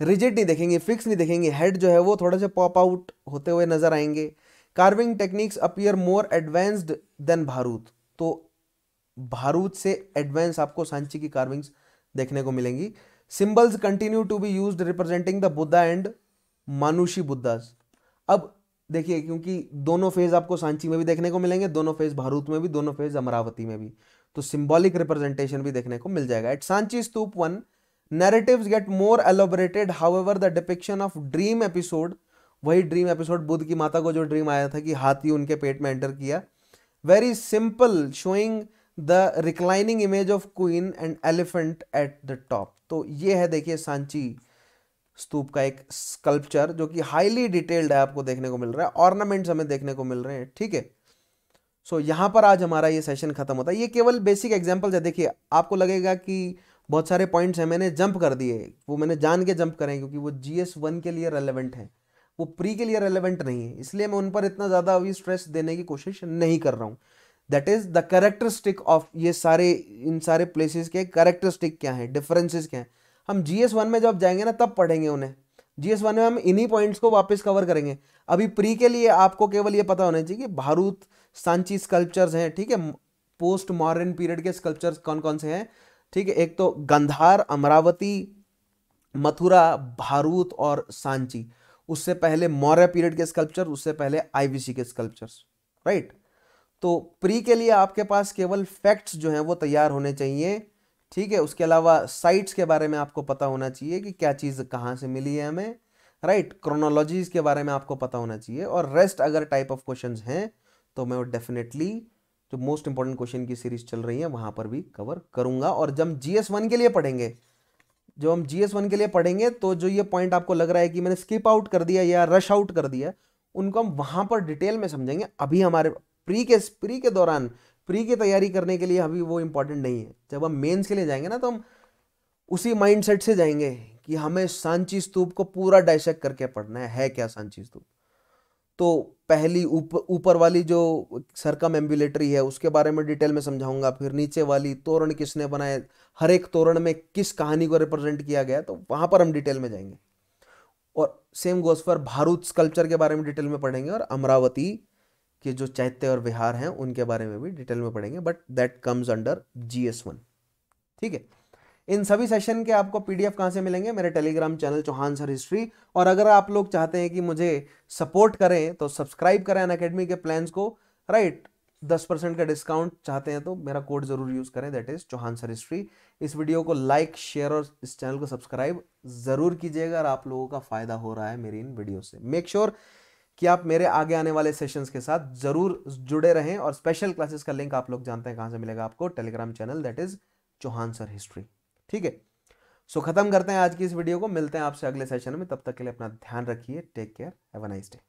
रिजिड नहीं देखेंगे फिक्स नहीं देखेंगे. हेड जो है वो थोड़े से पॉप आउट होते हुए नज़र आएँगे. Carving techniques appear more advanced than Bharhut तो भारूत से एडवांस आपको सांची की कार्विंग्स देखने को मिलेंगी. Symbols continue to be use representing the Buddha and Manushi Buddhas अब देखिए, क्योंकि दोनों फ़ेज़ आपको सांची में भी देखने को मिलेंगे, दोनों फ़ेज़ भारूत में भी, दोनों फ़ेज़ अमरावती में भी। तो सिंबॉलिक रिप्रेजेंटेशन भी देखने को मिल जाएगा। At Sanchi stupa one narratives get more elaborated. However, the depiction of dream episode, वही ड्रीम एपिसोड बुद्ध की माता को जो ड्रीम आया था कि हाथी उनके पेट में एंटर किया। Very simple showing the reclining image of queen and elephant at the top तो ये है, देखिए सांची स्तूप का एक स्कल्पचर जो कि हाईली डिटेल्ड है आपको देखने को मिल रहा है ऑर्नामेंट्स हमें देखने को मिल रहे हैं ठीक है? सो so, यहाँ पर आज हमारा ये सेशन खत्म होता है। ये केवल बेसिक एग्जाम्पल्स है। देखिए आपको लगेगा कि बहुत सारे पॉइंट्स हैं मैंने जंप कर दिए। वो मैंने जान के जंप करें क्योंकि वो जी एस वन के लिए रेलिवेंट है। वो प्री के लिए रेलिवेंट नहीं है। इसलिए मैं उन पर इतना ज़्यादा अभी स्ट्रेस देने की कोशिश नहीं कर रहा हूँ। That is the characteristic of ये सारे इन सारे प्लेसेस के करेक्टरिस्टिक क्या हैं डिफरेंसेस क्या हैं। हम जी एस वन में जब जाएँगे ना, तब पढ़ेंगे उन्हें। जी एस वन में हम इन्हीं पॉइंट्स को वापस कवर करेंगे। अभी प्री के लिए आपको केवल ये पता होना चाहिए कि भारूत सांची स्कल्पचर्स हैं, ठीक है? पोस्ट मॉडर्न पीरियड के स्कल्पचर्स कौन कौन से हैं? ठीक है, एक तो गंधार अमरावती मथुरा भारूत और सांची उससे पहले मौर्य पीरियड के स्कल्पचर उससे पहले आईवीसी के स्कल्पचर्स राइट तो प्री के लिए आपके पास केवल फैक्ट्स जो हैं, वो तैयार होने चाहिए। ठीक है, उसके अलावा साइट्स के बारे में आपको पता होना चाहिए कि क्या चीज़ कहाँ से मिली है हमें राइट क्रोनोलॉजीज के बारे में आपको पता होना चाहिए और रेस्ट अगर टाइप ऑफ़ क्वेश्चन हैं तो मैं वो डेफिनेटली जो मोस्ट इंपॉर्टेंट क्वेश्चन की सीरीज़ चल रही है, वहाँ पर भी कवर करूँगा। और जब जी एस वन के लिए पढ़ेंगे, जब हम जी एस वन के लिए पढ़ेंगे तो जो ये पॉइंट आपको लग रहा है कि मैंने स्किप आउट कर दिया या रश आउट कर दिया, उनको हम वहाँ पर डिटेल में समझेंगे। अभी हमारे प्री के प्री के दौरान प्री की तैयारी करने के लिए अभी वो इम्पोर्टेंट नहीं है। जब हम मेंस के लिए जाएँगे ना तो हम उसी माइंडसेट से जाएँगे कि हमें सांची स्तूप को पूरा डाइसेक्ट करके पढ़ना है, है क्या सांची स्तूप? तो पहली ऊपर ऊपर वाली जो सरकम एम्बुलेटरी है उसके बारे में डिटेल में समझाऊँगा। फिर नीचे वाली तोरण किसने बनाए हर एक तोरण में किस कहानी को रिप्रेजेंट किया गया तो वहाँ पर हम डिटेल में जाएँगे। और सेम गोस पर भारूत स्कल्पचर के बारे में डिटेल में पढ़ेंगे और अमरावती के जो चैत्य और विहार हैं, उनके बारे में भी डिटेल में पढ़ेंगे but that comes under G S one ठीक है? इन सभी सेशन के आपको पीडीएफ कहाँ से मिलेंगे? मेरे Telegram channel Chauhan sir history और अगर आप लोग चाहते हैं कि मुझे सपोर्ट करें तो सब्सक्राइब करें अन अकेडमी के प्लान्स को राइट दस परसेंट का डिस्काउंट चाहते हैं तो मेरा कोड ज़रूर यूज़ करें that is Chauhan sir history इस वीडियो को लाइक शेयर और इस चैनल को सब्सक्राइब ज़रूर कीजिएगा और आप लोगों का फ़ायदा हो रहा है मेरी इन वीडियो से. मेक श्योर sure कि आप मेरे आगे आने वाले सेशंस के साथ ज़रूर जुड़े रहें और स्पेशल क्लासेस का लिंक आप लोग जानते हैं कहाँ से मिलेगा आपको Telegram channel that is Chauhan sir history ठीक है? सो खत्म करते हैं आज की इस वीडियो को। मिलते हैं आपसे अगले सेशन में। तब तक के लिए अपना ध्यान रखिए। Take care have a nice day